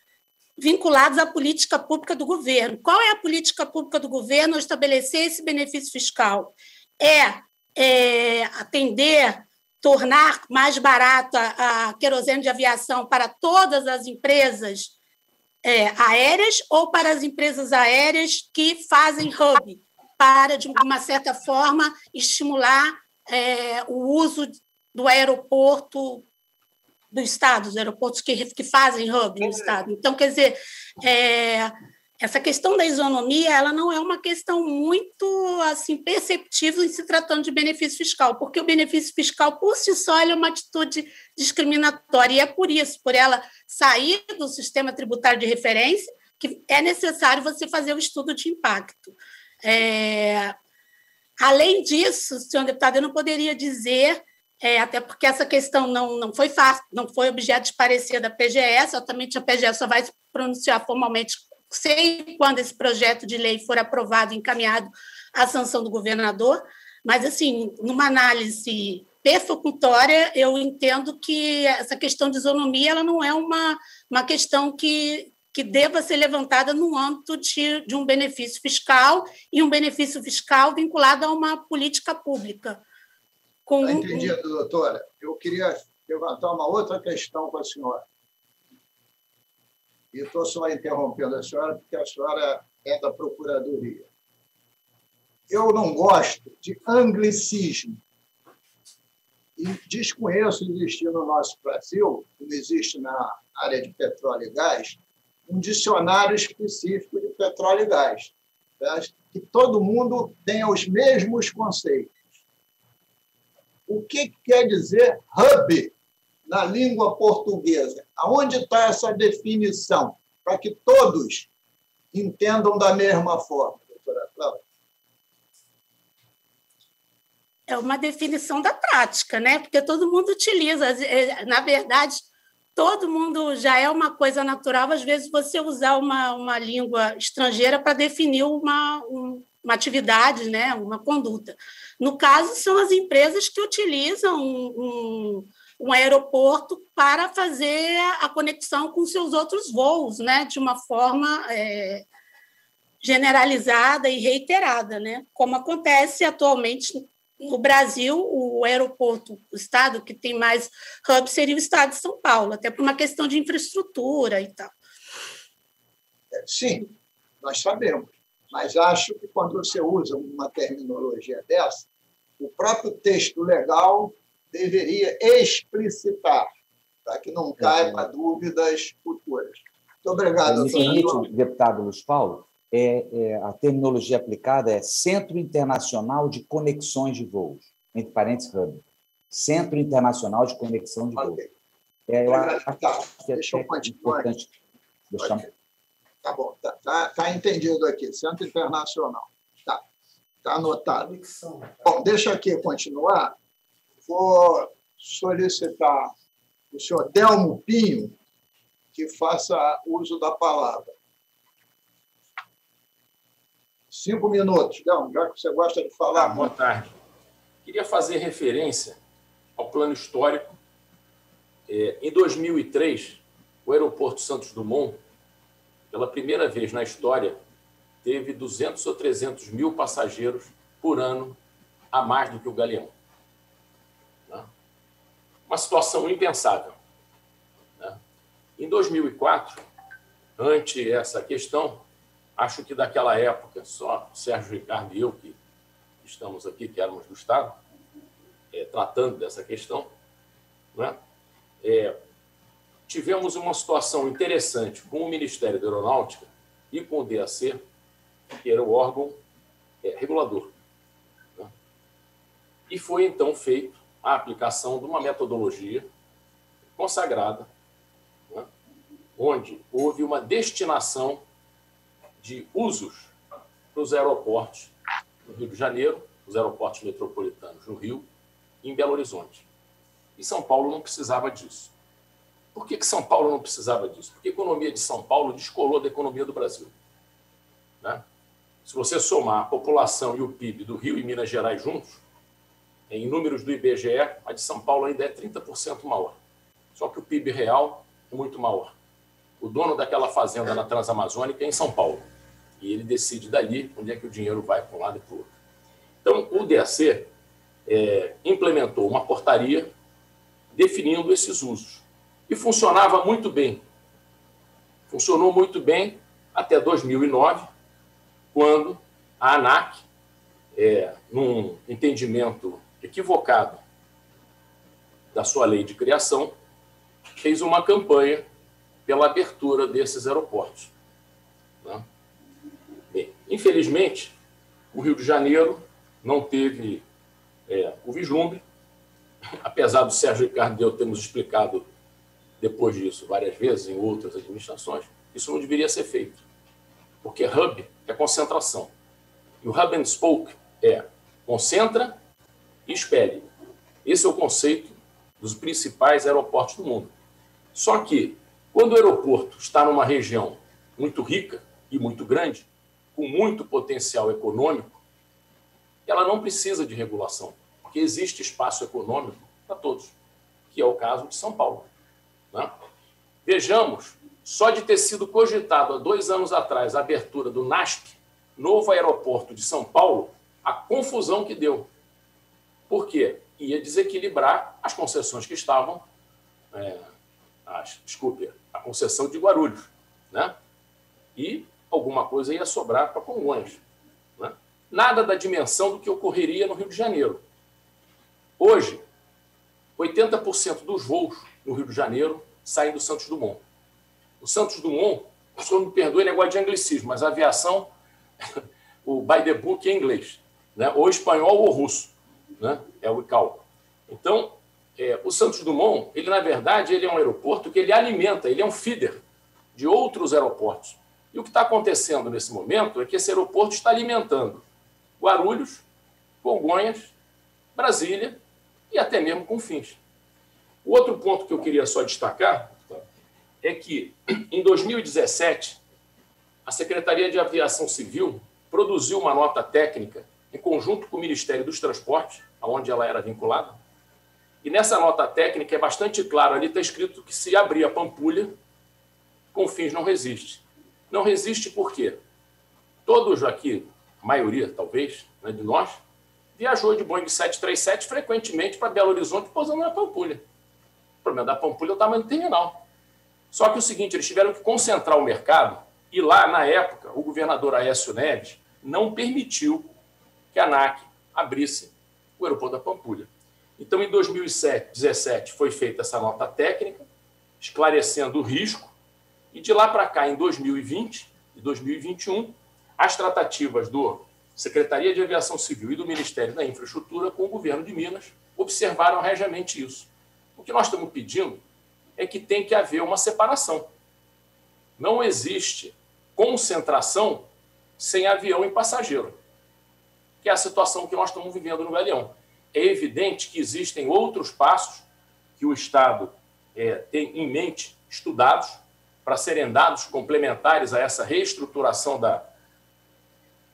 vinculados à política pública do governo. Qual é a política pública do governo estabelecer esse benefício fiscal? É, é atender, tornar mais barata a querosene de aviação para todas as empresas é, aéreas ou para as empresas aéreas que fazem hub, para, de uma certa forma, estimular é, o uso do aeroporto do Estado, os aeroportos que, que fazem hub no Estado. Então, quer dizer, é, essa questão da isonomia ela não é uma questão muito assim perceptível em se tratando de benefício fiscal, porque o benefício fiscal por si só é uma atitude discriminatória e é por isso, por ela sair do sistema tributário de referência, que é necessário você fazer o estudo de impacto. É... Além disso, senhor deputado, eu não poderia dizer é, até porque essa questão não, não foi fácil, não foi objeto de parecer da PGS, certamente a PGS só vai se pronunciar formalmente sei quando esse projeto de lei for aprovado e encaminhado à sanção do governador, mas, assim, numa análise perfunctória, eu entendo que essa questão de isonomia ela não é uma, uma questão que, que deva ser levantada no âmbito de, de um benefício fiscal e um benefício fiscal vinculado a uma política pública. Com... Tá entendido, doutora. Eu queria levantar uma outra questão com a senhora. E estou só interrompendo a senhora, porque a senhora é da Procuradoria. Eu não gosto de anglicismo. E desconheço existir no nosso Brasil, como existe na área de petróleo e gás, um dicionário específico de petróleo e gás, tá? que todo mundo tenha os mesmos conceitos. O que quer dizer hub na língua portuguesa? Aonde está essa definição? Para que todos entendam da mesma forma, doutora Cláudia. É uma definição da prática, né? Porque todo mundo utiliza. É, na verdade, todo mundo já é uma coisa natural, às vezes, você usar uma, uma língua estrangeira para definir uma, uma atividade, né? uma conduta. No caso, são as empresas que utilizam um, um um aeroporto para fazer a conexão com seus outros voos, né, de uma forma é, generalizada e reiterada, né, como acontece atualmente no Brasil, o aeroporto, o estado que tem mais hub seria o estado de São Paulo, até por uma questão de infraestrutura e tal. É, sim, nós sabemos, mas acho que quando você usa uma terminologia dessa, o próprio texto legal deveria explicitar, para que não caia para dúvidas futuras. Muito obrigado, doutor. Deputado Luiz Paulo, é, é, a terminologia aplicada é Centro Internacional de Conexões de Voos, entre parênteses, HUB. Centro Internacional de Conexão de. Voos. É, eu acho tá, que é, deixa eu continuar. importante deixar... Tá bom, tá, tá, tá, entendido aqui, Centro Internacional. Tá, tá anotado. Bom, deixa aqui continuar vou solicitar o senhor Delmo Pinho que faça uso da palavra. Cinco minutos, Delmo, já que você gosta de falar. Ah, boa tarde. Queria fazer referência ao plano histórico. É, em 2003, o aeroporto Santos Dumont, pela primeira vez na história, teve 200 ou 300 mil passageiros por ano a mais do que o Galeão uma situação impensável. Né? Em 2004, ante essa questão, acho que daquela época, só Sérgio Ricardo e eu que estamos aqui, que éramos do Estado, é, tratando dessa questão, né? é, tivemos uma situação interessante com o Ministério da Aeronáutica e com o DAC, que era o órgão é, regulador. Né? E foi então feito a aplicação de uma metodologia consagrada, né, onde houve uma destinação de usos para os aeroportos no Rio de Janeiro, os aeroportos metropolitanos no Rio e em Belo Horizonte. E São Paulo não precisava disso. Por que, que São Paulo não precisava disso? Porque a economia de São Paulo descolou da economia do Brasil. Né? Se você somar a população e o PIB do Rio e Minas Gerais juntos, em números do IBGE, a de São Paulo ainda é 30% maior. Só que o PIB real é muito maior. O dono daquela fazenda na Transamazônica é em São Paulo. E ele decide dali onde é que o dinheiro vai para um lado e para o outro. Então, o DAC é, implementou uma portaria definindo esses usos. E funcionava muito bem. Funcionou muito bem até 2009, quando a ANAC, é, num entendimento equivocado da sua lei de criação, fez uma campanha pela abertura desses aeroportos. Infelizmente, o Rio de Janeiro não teve é, o vislumbre, apesar do Sérgio Ricardo e eu termos explicado depois disso várias vezes em outras administrações, isso não deveria ser feito. Porque hub é concentração. E o hub and spoke é concentra e espelhe. Esse é o conceito dos principais aeroportos do mundo. Só que, quando o aeroporto está numa região muito rica e muito grande, com muito potencial econômico, ela não precisa de regulação, porque existe espaço econômico para todos, que é o caso de São Paulo. Né? Vejamos, só de ter sido cogitado há dois anos atrás a abertura do NASP, novo aeroporto de São Paulo, a confusão que deu. Por quê? Ia desequilibrar as concessões que estavam. É, as, desculpe, a concessão de Guarulhos. Né? E alguma coisa ia sobrar para Congonhas. Né? Nada da dimensão do que ocorreria no Rio de Janeiro. Hoje, 80% dos voos no Rio de Janeiro saem do Santos Dumont. O Santos Dumont, o senhor me perdoe, negócio de anglicismo, mas a aviação, o by the book é inglês, né? ou espanhol ou russo né? é o ICAO. Então, é, o Santos Dumont, ele na verdade ele é um aeroporto que ele alimenta, ele é um feeder de outros aeroportos. E o que está acontecendo nesse momento é que esse aeroporto está alimentando Guarulhos, Congonhas, Brasília e até mesmo Confins. O outro ponto que eu queria só destacar é que, em 2017, a Secretaria de Aviação Civil produziu uma nota técnica em conjunto com o Ministério dos Transportes, aonde ela era vinculada. E nessa nota técnica é bastante claro, ali está escrito que se abrir a Pampulha, Confins não resiste. Não resiste por quê? Todos aqui, a maioria talvez, né, de nós, viajou de Boeing 737 frequentemente para Belo Horizonte pousando na Pampulha. O problema da Pampulha é o tamanho do terminal. Só que o seguinte, eles tiveram que concentrar o mercado e lá, na época, o governador Aécio Neves não permitiu que a ANAC abrisse o aeroporto da Pampulha. Então, em 2017, foi feita essa nota técnica, esclarecendo o risco, e de lá para cá, em 2020 e 2021, as tratativas do Secretaria de Aviação Civil e do Ministério da Infraestrutura com o governo de Minas observaram regiamente isso. O que nós estamos pedindo é que tem que haver uma separação. Não existe concentração sem avião e passageiro que é a situação que nós estamos vivendo no Galeão. É evidente que existem outros passos que o Estado é, tem em mente, estudados, para serem dados complementares a essa reestruturação da,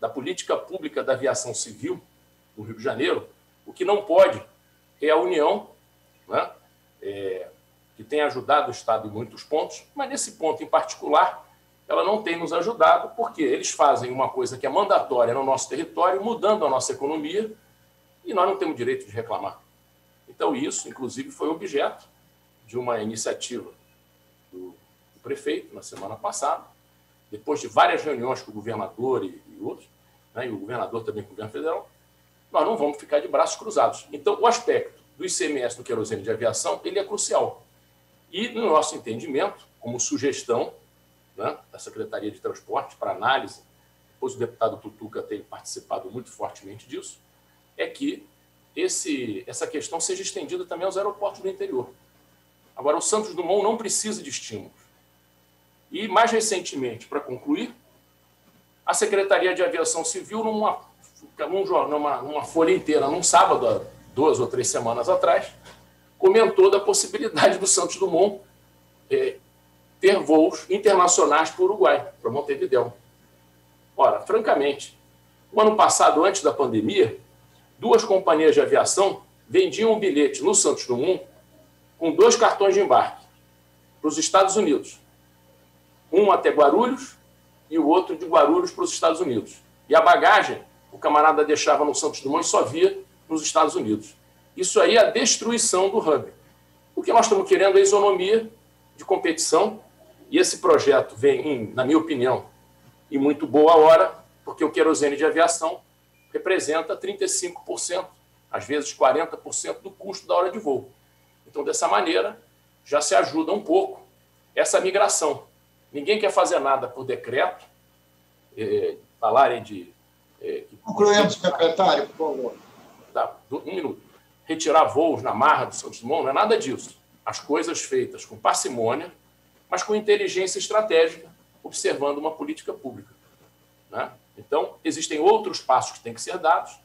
da política pública da aviação civil no Rio de Janeiro. O que não pode é a União, né, é, que tem ajudado o Estado em muitos pontos, mas nesse ponto em particular, ela não tem nos ajudado, porque eles fazem uma coisa que é mandatória no nosso território, mudando a nossa economia, e nós não temos direito de reclamar. Então, isso, inclusive, foi objeto de uma iniciativa do, do prefeito na semana passada, depois de várias reuniões com o governador e, e outros, né, e o governador também com o governo federal, nós não vamos ficar de braços cruzados. Então, o aspecto do ICMS no querosene de aviação, ele é crucial. E, no nosso entendimento, como sugestão, né, da Secretaria de Transporte para análise, depois o deputado Tutuca tem participado muito fortemente disso, é que esse, essa questão seja estendida também aos aeroportos do interior. Agora, o Santos Dumont não precisa de estímulos. E, mais recentemente, para concluir, a Secretaria de Aviação Civil, numa, numa, numa folha inteira, num sábado, duas ou três semanas atrás, comentou da possibilidade do Santos Dumont eh, ter voos internacionais para o Uruguai, para Montevideo. Ora, francamente, o ano passado, antes da pandemia, duas companhias de aviação vendiam um bilhete no Santos Dumont com dois cartões de embarque para os Estados Unidos. Um até Guarulhos e o outro de Guarulhos para os Estados Unidos. E a bagagem, o camarada deixava no Santos Dumont e só via nos Estados Unidos. Isso aí é a destruição do hub. O que nós estamos querendo é isonomia de competição, e esse projeto vem, em, na minha opinião, em muito boa hora, porque o querosene de aviação representa 35%, às vezes 40% do custo da hora de voo. Então, dessa maneira, já se ajuda um pouco essa migração. Ninguém quer fazer nada por decreto, é, falarem de. É, Concluindo, secretário, por favor. Tá, um minuto. Retirar voos na marra do Santos Dumont não é nada disso. As coisas feitas com parcimônia, mas com inteligência estratégica, observando uma política pública. Né? Então, existem outros passos que têm que ser dados,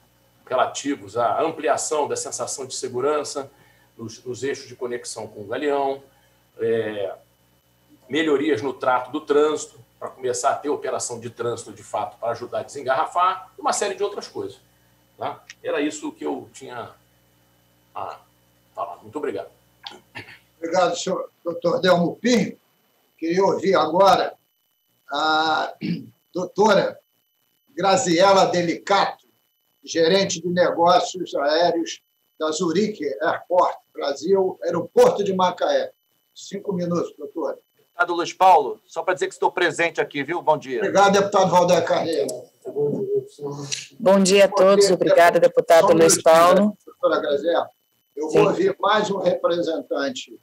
relativos à ampliação da sensação de segurança nos, nos eixos de conexão com o Galeão, é, melhorias no trato do trânsito, para começar a ter operação de trânsito de fato para ajudar a desengarrafar, e uma série de outras coisas. Tá? Era isso que eu tinha a falar. Muito obrigado. Obrigado, senhor doutor Delmo Pinho. Queria ouvir agora a doutora Graziela Delicato, gerente de negócios aéreos da Zurique Airport Brasil, aeroporto de Macaé. Cinco minutos, doutora. Deputado Luiz Paulo, só para dizer que estou presente aqui, viu? Bom dia. Obrigado, deputado Valdir Carreira. Bom dia a todos. Obrigada, deputado Luiz Paulo. Doutora Graziela, eu vou ouvir mais um representante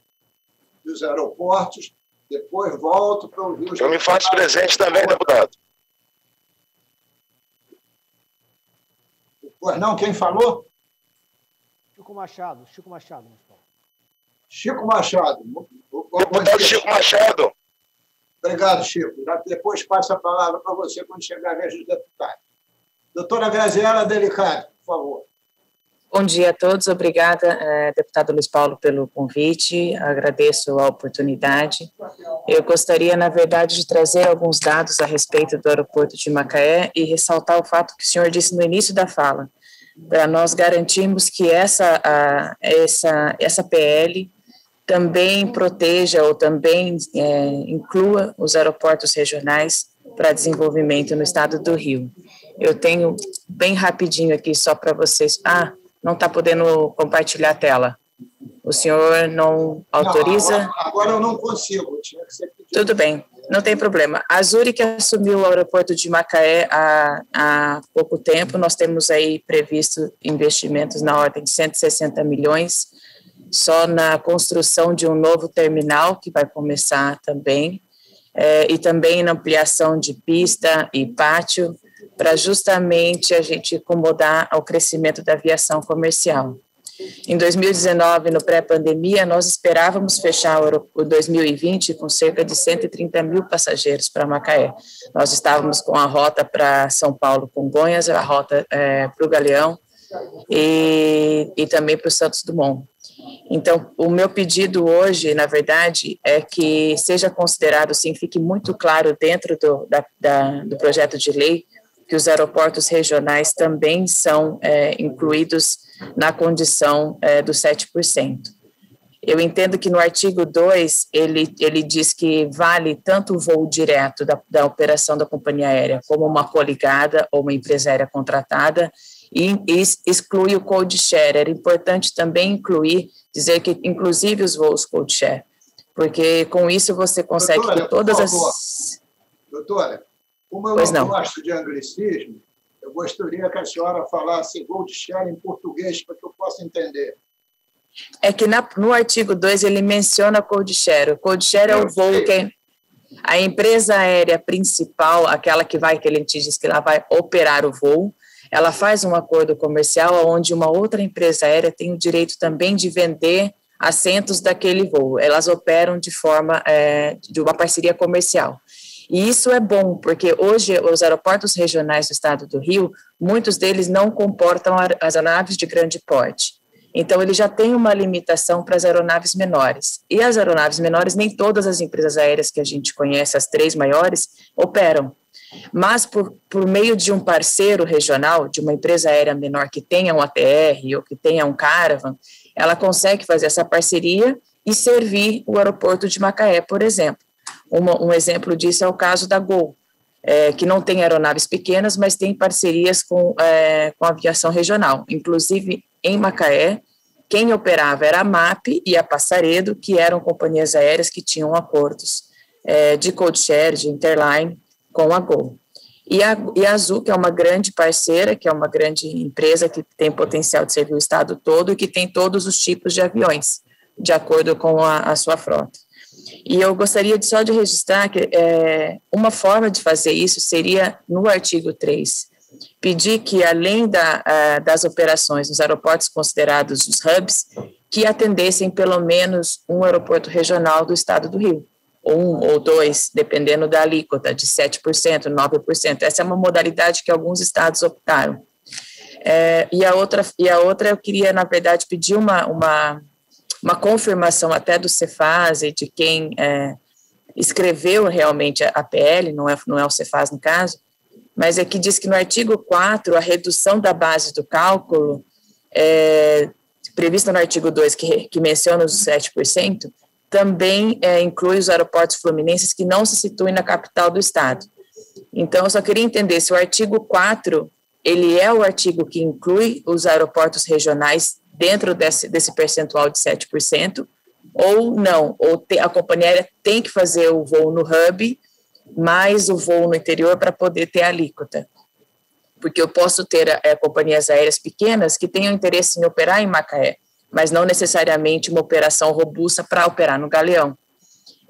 dos aeroportos, depois volto para ouvir os. Eu me faço presente também, deputado. Pois não, quem falou? Chico Machado, Chico Machado. Chico Machado. Deputado Chico Machado. Obrigado, Chico. Depois passo a palavra para você quando chegar a vez dos deputados. Doutora Graziela Delicado, por favor. Bom dia a todos, obrigada, eh, deputado Luiz Paulo, pelo convite, agradeço a oportunidade. Eu gostaria, na verdade, de trazer alguns dados a respeito do aeroporto de Macaé e ressaltar o fato que o senhor disse no início da fala, para nós garantirmos que essa, essa, essa PL também proteja ou também é, inclua os aeroportos regionais para desenvolvimento no estado do Rio. Eu tenho bem rapidinho aqui só para vocês. Ah, não está podendo compartilhar a tela. O senhor não autoriza? Não, agora, agora, eu não consigo. Que Tudo bem, não tem problema. A Zurich assumiu o aeroporto de Macaé há, há pouco tempo. Nós temos aí previsto investimentos na ordem de 160 milhões só na construção de um novo terminal, que vai começar também, é, e também na ampliação de pista e pátio, para justamente a gente acomodar ao crescimento da aviação comercial. Em 2019, no pré-pandemia, nós esperávamos fechar o 2020 com cerca de 130 mil passageiros para Macaé. Nós estávamos com a rota para São Paulo, Congonhas, a rota é, para o Galeão e, e também para o Santos Dumont. Então, o meu pedido hoje, na verdade, é que seja considerado, sim, fique muito claro dentro do, da, da, do projeto de lei que os aeroportos regionais também são é, incluídos na condição é, dos 7%. Eu entendo que no artigo 2, ele, ele diz que vale tanto o voo direto da, da operação da companhia aérea, como uma coligada ou uma empresa aérea contratada, e, e exclui o code share. Era importante também incluir, dizer que inclusive os voos code share, porque com isso você consegue doutora, que todas as. Doutora, como eu pois não, não gosto de anglicismo, eu gostaria que a senhora falasse gold share em português para que eu possa entender. É que na, no artigo 2 ele menciona code share. O code share é o voo que a empresa aérea principal, aquela que vai, que ele te diz que ela vai operar o voo, ela faz um acordo comercial onde uma outra empresa aérea tem o direito também de vender assentos daquele voo. Elas operam de forma é, de uma parceria comercial. E isso é bom, porque hoje os aeroportos regionais do estado do Rio, muitos deles não comportam as aeronaves de grande porte. Então, ele já tem uma limitação para as aeronaves menores. E as aeronaves menores, nem todas as empresas aéreas que a gente conhece, as três maiores, operam. Mas, por, por meio de um parceiro regional, de uma empresa aérea menor que tenha um ATR ou que tenha um Caravan, ela consegue fazer essa parceria e servir o aeroporto de Macaé, por exemplo. Uma, um exemplo disso é o caso da Gol, é, que não tem aeronaves pequenas, mas tem parcerias com, é, com a aviação regional. Inclusive, em Macaé, quem operava era a MAP e a Passaredo, que eram companhias aéreas que tinham acordos é, de code share, de interline, com a Gol. E a, e a Azul, que é uma grande parceira, que é uma grande empresa que tem potencial de servir o estado todo e que tem todos os tipos de aviões, de acordo com a, a sua frota. E eu gostaria de, só de registrar que é, uma forma de fazer isso seria no artigo 3, pedir que, além da, das operações nos aeroportos considerados os hubs, que atendessem pelo menos um aeroporto regional do estado do Rio um ou dois, dependendo da alíquota, de 7%, 9%. Essa é uma modalidade que alguns estados optaram. É, e, a outra, e a outra, eu queria, na verdade, pedir uma, uma, uma confirmação até do Cefaz e de quem é, escreveu realmente a, PL, não é, não é o Cefaz no caso, mas é que diz que no artigo 4, a redução da base do cálculo, é, prevista no artigo 2, que, que menciona os 7%, também é, inclui os aeroportos fluminenses que não se situem na capital do estado. Então, eu só queria entender se o artigo 4, ele é o artigo que inclui os aeroportos regionais dentro desse, desse percentual de 7%, ou não, ou te, a companhia aérea tem que fazer o voo no hub, mais o voo no interior para poder ter a alíquota. Porque eu posso ter é, companhias aéreas pequenas que tenham interesse em operar em Macaé, mas não necessariamente uma operação robusta para operar no Galeão.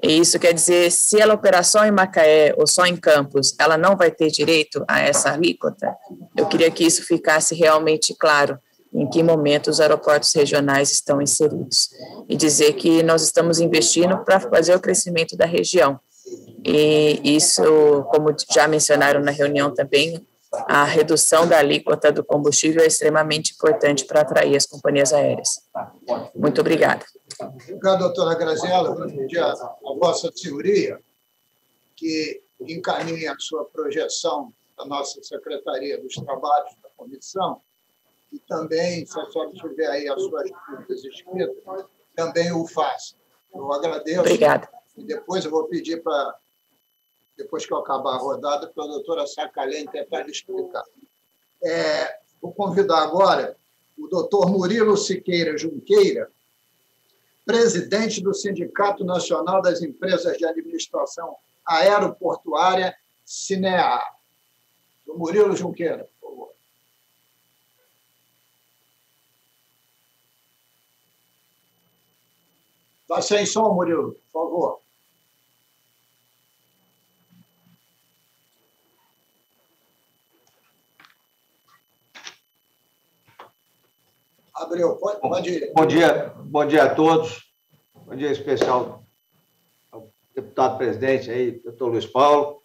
E isso quer dizer, se ela operar só em Macaé ou só em Campos, ela não vai ter direito a essa alíquota? Eu queria que isso ficasse realmente claro, em que momento os aeroportos regionais estão inseridos. E dizer que nós estamos investindo para fazer o crescimento da região. E isso, como já mencionaram na reunião também, a redução da alíquota do combustível é extremamente importante para atrair as companhias aéreas. Muito obrigada. Obrigado, doutora Graziela. Vou pedir a, a vossa senhoria que encaminhe a sua projeção da nossa Secretaria dos Trabalhos da Comissão e também, se a senhora tiver aí as suas dúvidas escritas, também o faça. Eu agradeço. Obrigada. E depois eu vou pedir para depois que eu acabar a rodada, para a doutora Sacalém tentar explicar. É, vou convidar agora o doutor Murilo Siqueira Junqueira, presidente do Sindicato Nacional das Empresas de Administração Aeroportuária, CINEA. Murilo Junqueira, por favor. Está sem som, Murilo, por favor. Abreu, pode, pode ir. Bom dia, bom dia a todos. Bom dia especial ao deputado presidente aí, doutor Luiz Paulo.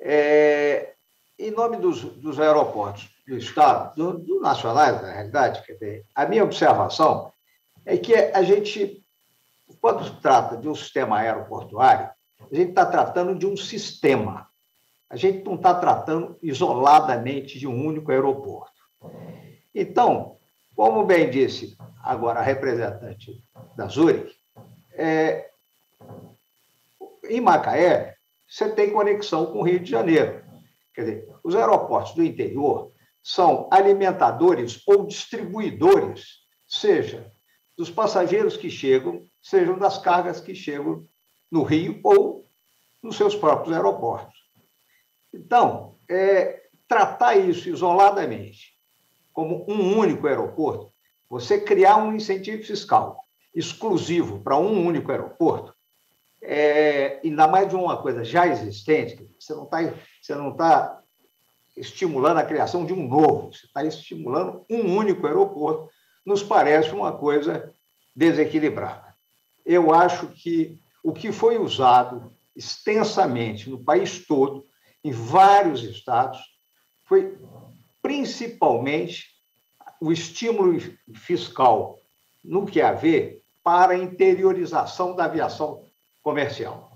É, em nome dos, dos aeroportos do Estado, do, do nacionais, na realidade, a minha observação é que a gente, quando trata de um sistema aeroportuário, a gente está tratando de um sistema. A gente não está tratando isoladamente de um único aeroporto. Então, como bem disse agora a representante da Zurich, é, em Macaé, você tem conexão com o Rio de Janeiro. Quer dizer, os aeroportos do interior são alimentadores ou distribuidores, seja dos passageiros que chegam, sejam das cargas que chegam no Rio ou nos seus próprios aeroportos. Então, é, tratar isso isoladamente como um único aeroporto, você criar um incentivo fiscal exclusivo para um único aeroporto, é, ainda mais de uma coisa já existente, você não está tá estimulando a criação de um novo, você está estimulando um único aeroporto, nos parece uma coisa desequilibrada. Eu acho que o que foi usado extensamente no país todo, em vários estados, foi principalmente o estímulo fiscal no que a ver para a interiorização da aviação comercial.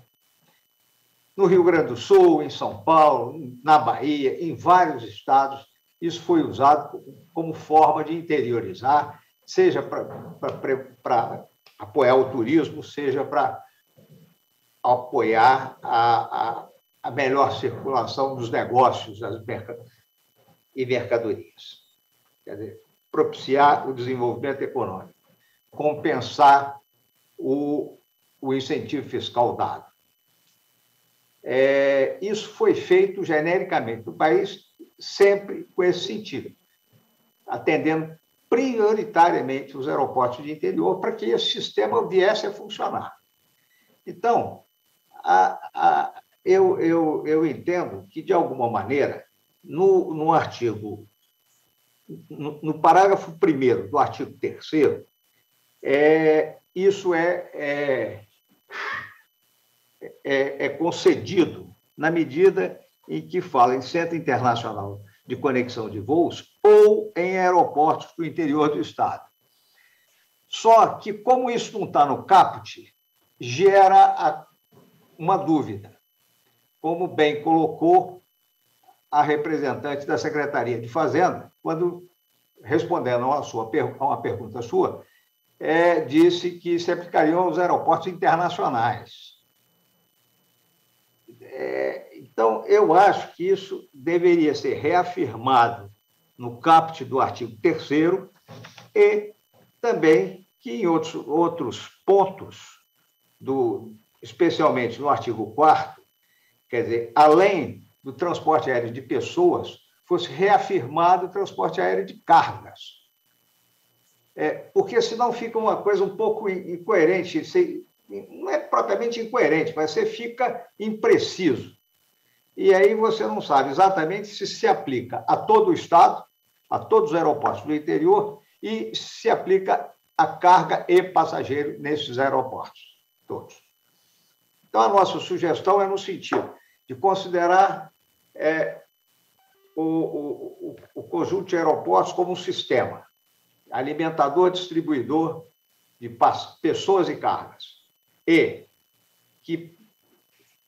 no Rio Grande do Sul, em São Paulo, na Bahia, em vários estados, isso foi usado como forma de interiorizar, seja para apoiar o turismo, seja para apoiar a, a, a, melhor circulação dos negócios das mercad e mercadorias. Quer dizer, propiciar o desenvolvimento econômico, compensar o, o incentivo fiscal dado. É, isso foi feito genericamente no país, sempre com esse sentido, atendendo prioritariamente os aeroportos de interior para que esse sistema viesse a funcionar. Então, a, a, eu, eu, eu entendo que, de alguma maneira, no, no artigo, no, no parágrafo 1 do artigo 3, é, isso é, é é, é concedido na medida em que fala em Centro Internacional de Conexão de Voos ou em aeroportos do interior do Estado. Só que, como isso não está no caput, gera uma dúvida. Como bem colocou a representante da Secretaria de Fazenda, quando, respondendo a, sua, a uma pergunta sua, é, disse que se aplicariam aos aeroportos internacionais. É, então, eu acho que isso deveria ser reafirmado no caput do artigo 3 e também que em outros, outros pontos, do, especialmente no artigo 4 quer dizer, além do transporte aéreo de pessoas, fosse reafirmado o transporte aéreo de cargas. É, porque senão fica uma coisa um pouco incoerente não é propriamente incoerente, mas você fica impreciso. E aí você não sabe exatamente se se aplica a todo o Estado, a todos os aeroportos do interior, e se aplica a carga e passageiro nesses aeroportos, todos. Então, a nossa sugestão é no sentido de considerar é, o, o, o conjunto de aeroportos como um sistema, alimentador, distribuidor de pessoas e cargas e que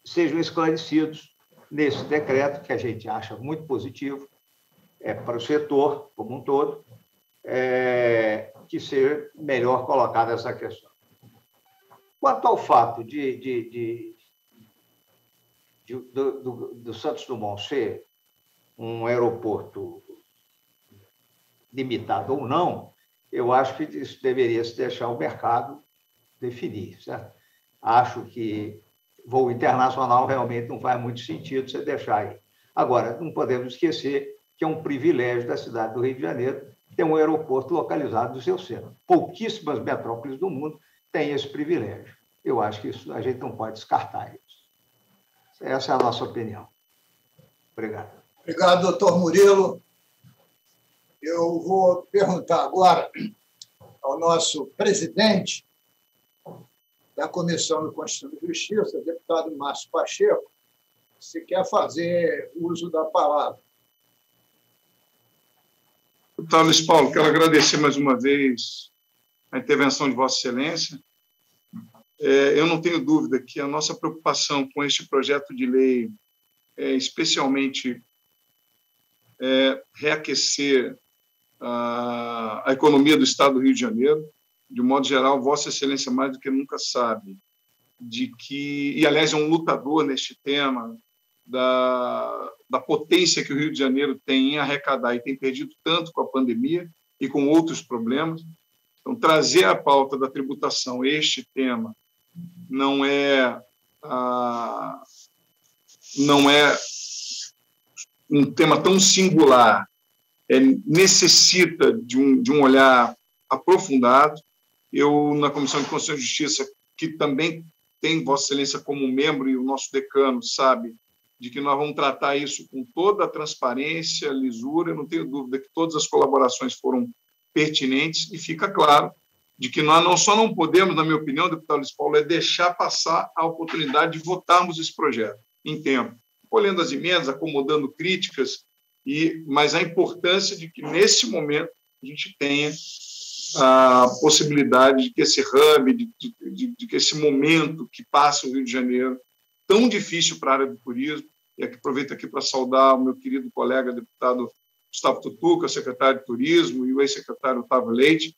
sejam esclarecidos nesse decreto, que a gente acha muito positivo é, para o setor como um todo, é, que seja melhor colocada essa questão. Quanto ao fato de, de, de, de do, do, do Santos Dumont ser um aeroporto limitado ou não, eu acho que isso deveria se deixar o mercado definir, certo? acho que voo internacional realmente não faz muito sentido você deixar aí. Agora, não podemos esquecer que é um privilégio da cidade do Rio de Janeiro ter um aeroporto localizado no seu centro. Pouquíssimas metrópoles do mundo têm esse privilégio. Eu acho que isso a gente não pode descartar. Essa é a nossa opinião. Obrigado. Obrigado, doutor Murilo. Eu vou perguntar agora ao nosso presidente da Comissão de Constituição e Justiça, deputado Márcio Pacheco, se quer fazer uso da palavra. Deputado Luiz Paulo, quero agradecer mais uma vez a intervenção de Vossa Excelência. É, eu não tenho dúvida que a nossa preocupação com este projeto de lei é especialmente é, reaquecer a, economia do Estado do Rio de Janeiro, de modo geral, Vossa Excelência mais do que nunca sabe de que, e aliás é um lutador neste tema, da, da potência que o Rio de Janeiro tem em arrecadar e tem perdido tanto com a pandemia e com outros problemas. Então, trazer a pauta da tributação este tema não é ah, não é um tema tão singular, é, necessita de um, de um olhar aprofundado. Eu, na Comissão de Constituição e Justiça, que também tem Vossa Excelência como membro e o nosso decano sabe de que nós vamos tratar isso com toda a transparência, lisura. Eu não tenho dúvida que todas as colaborações foram pertinentes e fica claro de que nós não só não podemos, na minha opinião, deputado Luiz Paulo, é deixar passar a oportunidade de votarmos esse projeto em tempo, colhendo as emendas, acomodando críticas, e mas a importância de que, nesse momento, a gente tenha a possibilidade de que esse hub, de, de, de, que esse momento que passa o Rio de Janeiro, tão difícil para a área do turismo. E aqui aproveito aqui para saudar o meu querido colega deputado Gustavo Tutuca, secretário de Turismo, e o ex-secretário Otávio Leite,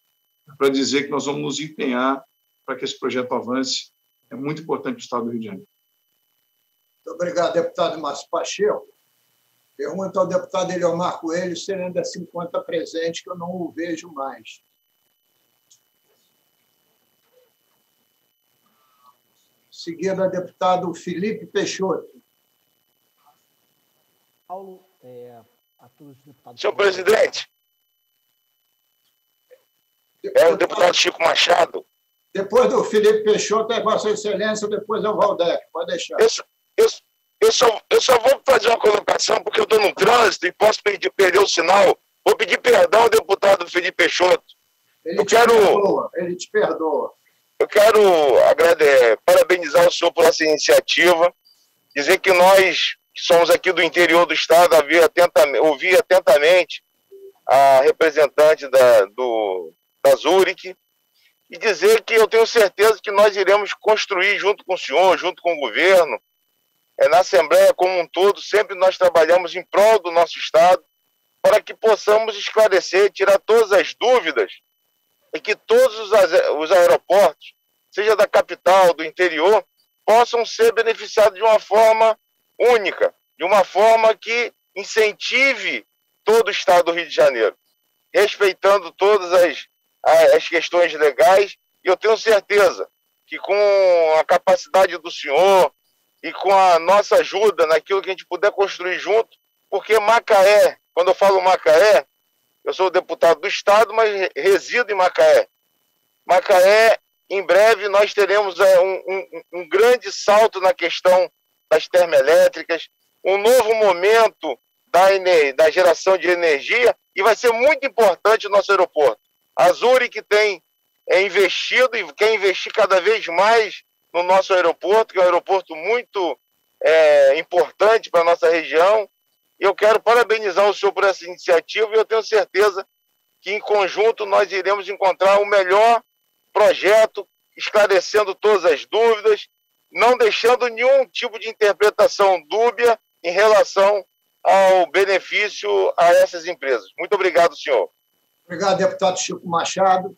para dizer que nós vamos nos empenhar para que esse projeto avance. É muito importante o Estado do Rio de Janeiro. Muito obrigado, deputado Márcio Pacheco. Pergunta ao deputado Eliomar Coelho se ele ainda se encontra presente, que eu não o vejo mais. Seguido, deputado Felipe Peixoto. Paulo, é, a todos os deputados. Senhor presidente, é o deputado Chico Machado. Depois do Felipe Peixoto é Vossa Excelência, depois é o Valdec. Pode deixar. Eu, eu, eu, só, eu só vou fazer uma colocação porque eu estou no trânsito e posso pedir, perder o sinal. Vou pedir perdão ao deputado Felipe Peixoto. Ele eu te quero, perdoa, ele te perdoa. Eu quero agradecer, parabenizar o senhor por essa iniciativa, dizer que nós, que somos aqui do interior do estado, atentamente, ouvi atentamente a representante da, do, da Zurich, e dizer que eu tenho certeza que nós iremos construir junto com o senhor, junto com o governo, é, na Assembleia como um todo, sempre nós trabalhamos em prol do nosso Estado, para que possamos esclarecer, tirar todas as dúvidas e que todos os, os aeroportos, seja da capital, do interior, possam ser beneficiados de uma forma única, de uma forma que incentive todo o Estado do Rio de Janeiro, respeitando todas as, as questões legais, e eu tenho certeza que com a capacidade do senhor, e com a nossa ajuda naquilo que a gente puder construir junto, porque Macaé, quando eu falo Macaé, eu sou deputado do Estado, mas resido em Macaé. Macaé, em breve, nós teremos é, um, um, um grande salto na questão das termoelétricas, um novo momento da, da geração de energia, e vai ser muito importante o nosso aeroporto. A Zurich tem é, investido e quer investir cada vez mais no nosso aeroporto, que é um aeroporto muito é, importante para a nossa região. E eu quero parabenizar o senhor por essa iniciativa e eu tenho certeza que, em conjunto, nós iremos encontrar o melhor projeto, esclarecendo todas as dúvidas, não deixando nenhum tipo de interpretação dúbia em relação ao benefício a essas empresas. Muito obrigado, senhor. Obrigado, deputado Chico Machado.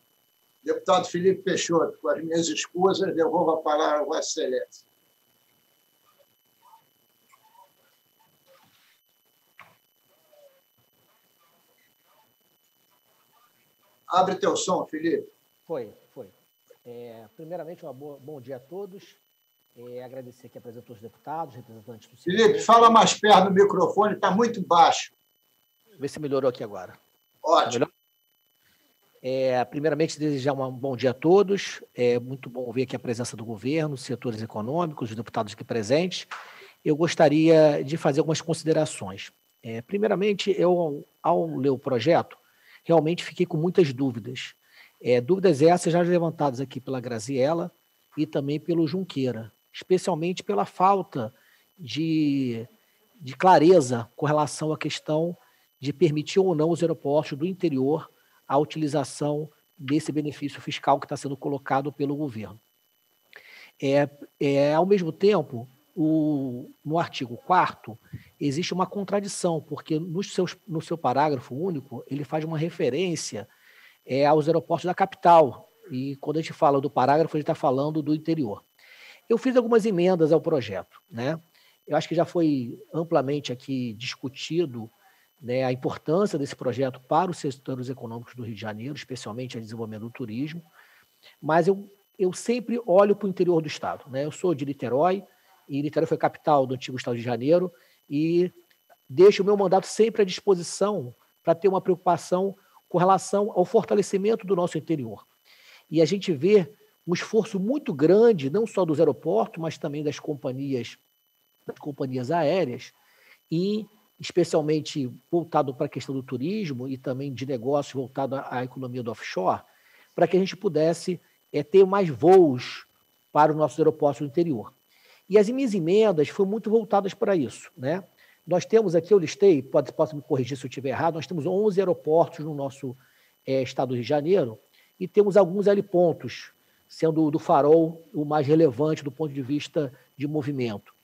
Deputado Felipe Peixoto, com as minhas escusas, devolvo a palavra a Vossa Excelência. Abre teu som, Felipe. Foi, foi. É, primeiramente, um bom dia a todos. É, agradecer aqui a presença dos deputados, representantes do Felipe, fala mais perto do microfone, está muito baixo. Vê se melhorou aqui agora. Ótimo. Tá é, primeiramente, desejar um bom dia a todos. É muito bom ver aqui a presença do governo, setores econômicos, os deputados aqui presentes. Eu gostaria de fazer algumas considerações. É, primeiramente, eu, ao ler o projeto, realmente fiquei com muitas dúvidas. É, dúvidas essas já levantadas aqui pela Graziella e também pelo Junqueira, especialmente pela falta de, de clareza com relação à questão de permitir ou não os aeroportos do interior a utilização desse benefício fiscal que está sendo colocado pelo governo. É, é, ao mesmo tempo, o, no artigo 4 existe uma contradição, porque no, seus, no seu parágrafo único, ele faz uma referência é, aos aeroportos da capital, e quando a gente fala do parágrafo, a gente está falando do interior. Eu fiz algumas emendas ao projeto, né? Eu acho que já foi amplamente aqui discutido né, a importância desse projeto para os setores econômicos do Rio de Janeiro, especialmente a desenvolvimento do turismo, mas eu, eu sempre olho para o interior do Estado. Né? Eu sou de Niterói, e Niterói foi capital do antigo Estado de Janeiro, e deixo o meu mandato sempre à disposição para ter uma preocupação com relação ao fortalecimento do nosso interior. E a gente vê um esforço muito grande, não só dos aeroportos, mas também das companhias, das companhias aéreas, em especialmente voltado para a questão do turismo e também de negócio voltado à, economia do offshore, para que a gente pudesse é, ter mais voos para os nossos aeroportos do interior. E as minhas emendas foram muito voltadas para isso. Né? Nós temos aqui, eu listei, pode, posso me corrigir se eu estiver errado, nós temos 11 aeroportos no nosso é, estado do Rio de Janeiro e temos alguns helipontos, sendo do Farol o mais relevante do ponto de vista de movimento.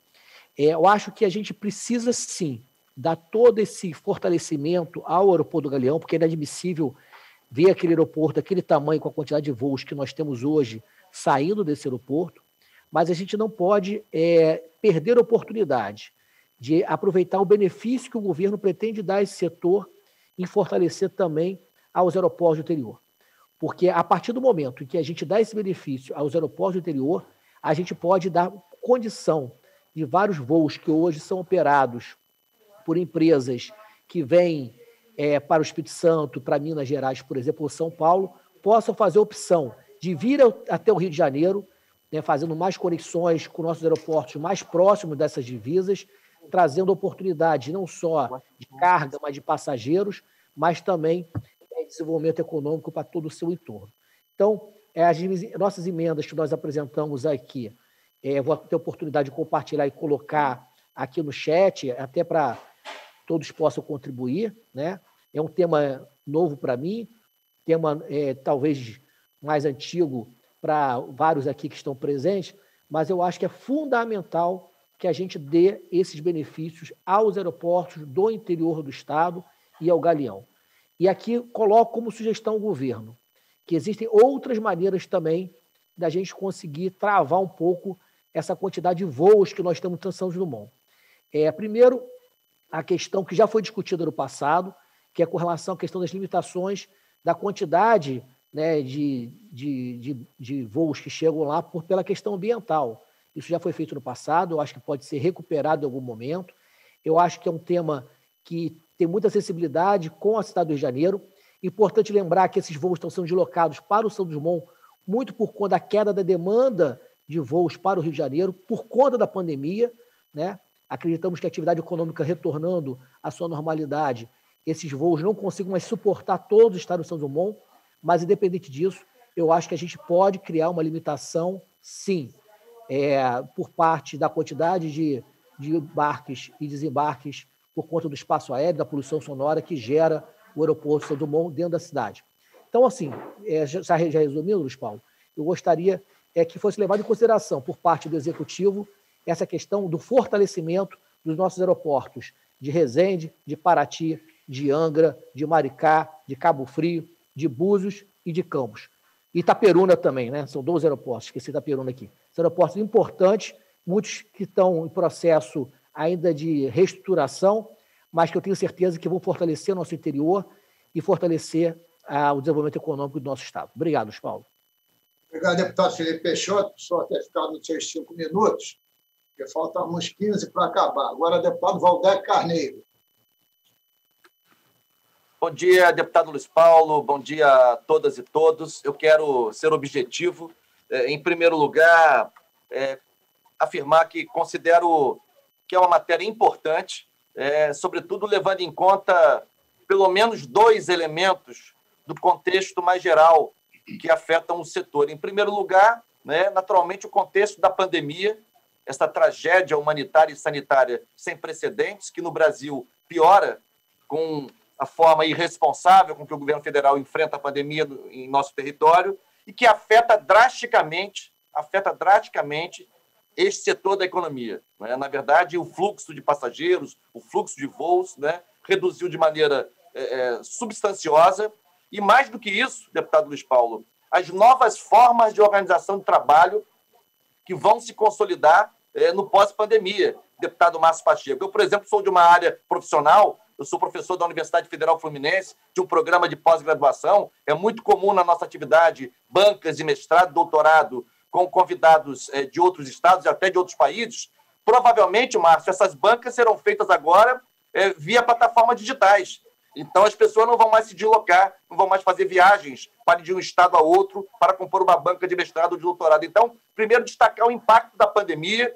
É, eu acho que a gente precisa sim dar todo esse fortalecimento ao aeroporto do Galeão, porque é inadmissível ver aquele aeroporto, aquele tamanho com a quantidade de voos que nós temos hoje saindo desse aeroporto, mas a gente não pode é, perder a oportunidade de aproveitar o benefício que o governo pretende dar a esse setor e fortalecer também aos aeroportos do interior. Porque a partir do momento em que a gente dá esse benefício aos aeroportos do interior, a gente pode dar condição de vários voos que hoje são operados por empresas que vêm é, para o Espírito Santo, para Minas Gerais, por exemplo, ou São Paulo, possam fazer a opção de vir até o Rio de Janeiro, né, fazendo mais conexões com nossos aeroportos mais próximos dessas divisas, trazendo oportunidades não só de carga, mas de passageiros, mas também é, desenvolvimento econômico para todo o seu entorno. Então, é, as nossas emendas que nós apresentamos aqui, é, vou ter oportunidade de compartilhar e colocar aqui no chat, até para todos possam contribuir. Né? É um tema novo para mim, tema é, talvez mais antigo para vários aqui que estão presentes, mas eu acho que é fundamental que a gente dê esses benefícios aos aeroportos do interior do Estado e ao Galeão. E aqui coloco como sugestão ao governo que existem outras maneiras também da gente conseguir travar um pouco essa quantidade de voos que nós temos em São Dumont. É, primeiro, a questão que já foi discutida no passado, que é com relação à questão das limitações da quantidade né, de, de, de, de voos que chegam lá por, pela questão ambiental. Isso já foi feito no passado, eu acho que pode ser recuperado em algum momento. Eu acho que é um tema que tem muita sensibilidade com a cidade do Rio de Janeiro. Importante lembrar que esses voos estão sendo deslocados para o São Dumont muito por conta da queda da demanda de voos para o Rio de Janeiro, por conta da pandemia. Né? Acreditamos que a atividade econômica retornando à sua normalidade, esses voos não consigam mais suportar todos os estados do São Dumont, mas, independente disso, eu acho que a gente pode criar uma limitação, sim, é, por parte da quantidade de, de embarques e desembarques por conta do espaço aéreo, da poluição sonora que gera o aeroporto São Dumont dentro da cidade. Então, assim, é, já, já resumindo, Luiz Paulo, eu gostaria é, que fosse levado em consideração por parte do Executivo essa questão do fortalecimento dos nossos aeroportos de Resende, de Paraty, de Angra, de Maricá, de Cabo Frio, de Búzios e de Campos. Itaperuna também, né? São 12 aeroportos, esqueci Itaperuna aqui. São aeroportos importantes, muitos que estão em processo ainda de reestruturação, mas que eu tenho certeza que vão fortalecer o nosso interior e fortalecer ah, o desenvolvimento econômico do nosso Estado. Obrigado, Paulo. Obrigado, deputado Felipe Peixoto, só ter ficado nos seus cinco minutos, porque faltam uns 15 para acabar. Agora, deputado Valdeir Carneiro. Bom dia, deputado Luiz Paulo. Bom dia a todas e todos. Eu quero ser objetivo. É, em primeiro lugar, é, afirmar que considero que é uma matéria importante, é, sobretudo levando em conta pelo menos dois elementos do contexto mais geral que afetam o setor. Em primeiro lugar, né, naturalmente, o contexto da pandemia, essa tragédia humanitária e sanitária sem precedentes, que no Brasil piora com a forma irresponsável com que o governo federal enfrenta a pandemia em nosso território e que afeta drasticamente, afeta drasticamente este setor da economia. Né? Na verdade, o fluxo de passageiros, o fluxo de voos, né, reduziu de maneira é, é, substanciosa e mais do que isso, deputado Luiz Paulo, as novas formas de organização de trabalho que vão se consolidar é, no pós-pandemia, deputado Márcio Pacheco. Eu, por exemplo, sou de uma área profissional eu sou professor da Universidade Federal Fluminense, de um programa de pós-graduação. É muito comum na nossa atividade bancas de mestrado, doutorado, com convidados eh, de outros estados e até de outros países. Provavelmente, Márcio, essas bancas serão feitas agora eh, via plataformas digitais. Então, as pessoas não vão mais se deslocar, não vão mais fazer viagens para ir de um estado a outro para compor uma banca de mestrado ou de doutorado. Então, primeiro, destacar o impacto da pandemia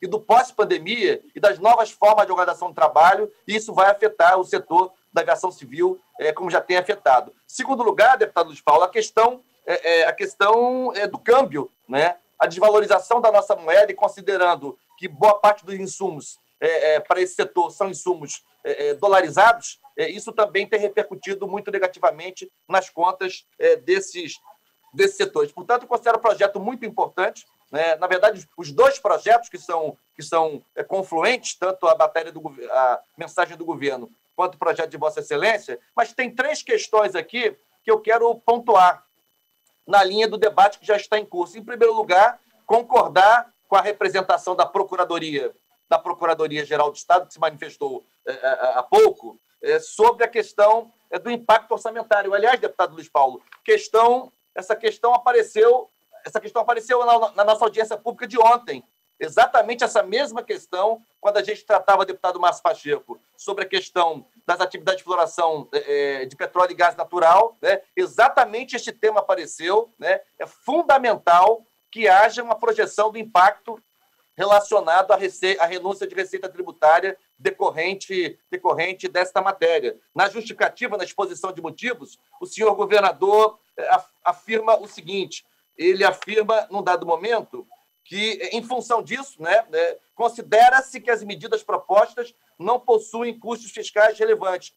e do pós-pandemia e das novas formas de organização do trabalho, e isso vai afetar o setor da aviação civil, é, como já tem afetado. Segundo lugar, deputado Luiz Paulo, a questão, é, é, a questão é do câmbio, né? a desvalorização da nossa moeda, e considerando que boa parte dos insumos é, é, para esse setor são insumos é, dolarizados, isso também tem repercutido muito negativamente nas contas desses, desses setores. Portanto, eu considero o projeto muito importante, né, na verdade, os dois projetos que são, que são é, confluentes, tanto a matéria do a mensagem do governo quanto o projeto de Vossa Excelência, mas tem três questões aqui que eu quero pontuar na linha do debate que já está em curso. Em primeiro lugar, concordar com a representação da Procuradoria, da Procuradoria Geral do Estado, que se manifestou é, é, há pouco, é, sobre a questão é, do impacto orçamentário. Aliás, deputado Luiz Paulo, questão, essa questão apareceu, essa questão apareceu na, na nossa audiência pública de ontem. Exatamente essa mesma questão, quando a gente tratava, deputado Márcio Pacheco, sobre a questão das atividades de exploração é, de petróleo e gás natural, né? exatamente este tema apareceu. Né? É fundamental que haja uma projeção do impacto relacionado à, à renúncia de receita tributária decorrente, decorrente desta matéria. Na justificativa, na exposição de motivos, o senhor governador eh, afirma o seguinte: ele afirma, num dado momento, que, em função disso, né, né considera-se que as medidas propostas não possuem custos fiscais relevantes.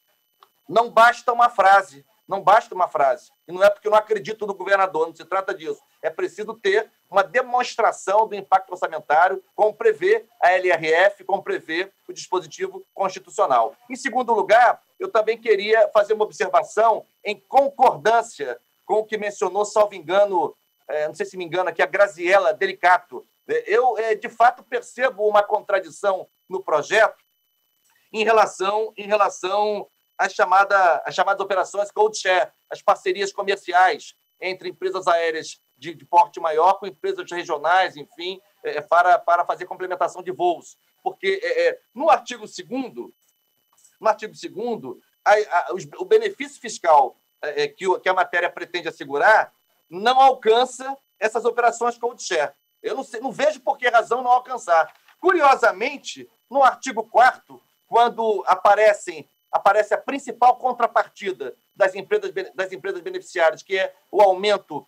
Não basta uma frase, não basta uma frase. E não é porque eu não acredito no governador, não se trata disso. É preciso ter uma demonstração do impacto orçamentário, como prevê a LRF, como prevê o dispositivo constitucional. Em segundo lugar, eu também queria fazer uma observação em concordância com o que mencionou, salvo engano, é, não sei se me engano aqui, a Graziella Delicato. Eu, é, de fato, percebo uma contradição no projeto em relação, em relação as, chamada, as chamadas operações code share, as parcerias comerciais entre empresas aéreas de, de porte maior com empresas regionais, enfim, é, para, para fazer complementação de voos. Porque é, é no artigo 2 no artigo 2 o benefício fiscal é, é, que, que a matéria pretende assegurar não alcança essas operações code share. Eu não, sei, não vejo por que razão não alcançar. Curiosamente, no artigo 4 quando aparecem aparece a principal contrapartida das empresas, das empresas beneficiárias, que é o aumento,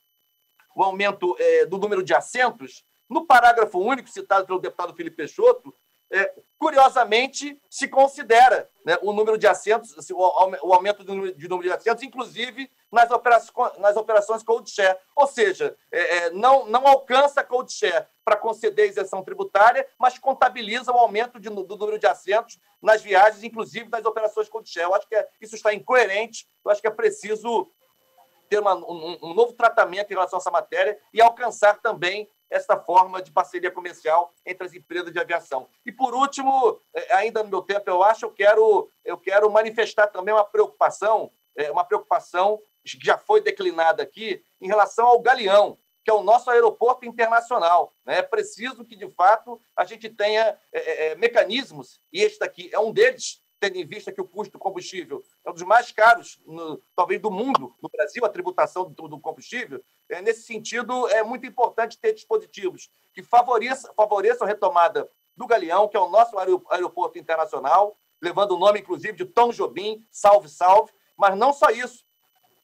o aumento é, do número de assentos, no parágrafo único citado pelo deputado Felipe Peixoto, é, curiosamente, se considera né, o número de assentos, assim, o, aumento do número, de número de assentos, inclusive nas operações, nas operações cold share. Ou seja, é, é, não, não alcança cold share para conceder isenção tributária, mas contabiliza o aumento de, do número de assentos nas viagens, inclusive nas operações cold share. Eu acho que é, isso está incoerente, eu acho que é preciso ter uma, um, um novo tratamento em relação a essa matéria e alcançar também essa forma de parceria comercial entre as empresas de aviação. E, por último, é, ainda no meu tempo, eu acho, eu quero, eu quero manifestar também uma preocupação, é, uma preocupação que já foi declinada aqui, em relação ao Galeão, que é o nosso aeroporto internacional. Né? É preciso que, de fato, a gente tenha é, mecanismos, e este aqui é um deles, tendo em vista que o custo do combustível é um dos mais caros, no, talvez, do mundo, no Brasil, a tributação do, do, combustível. É, nesse sentido, é muito importante ter dispositivos que favoreçam, favoreçam a retomada do Galeão, que é o nosso aeroporto internacional, levando o nome, inclusive, de Tom Jobim, salve, salve. Mas não só isso,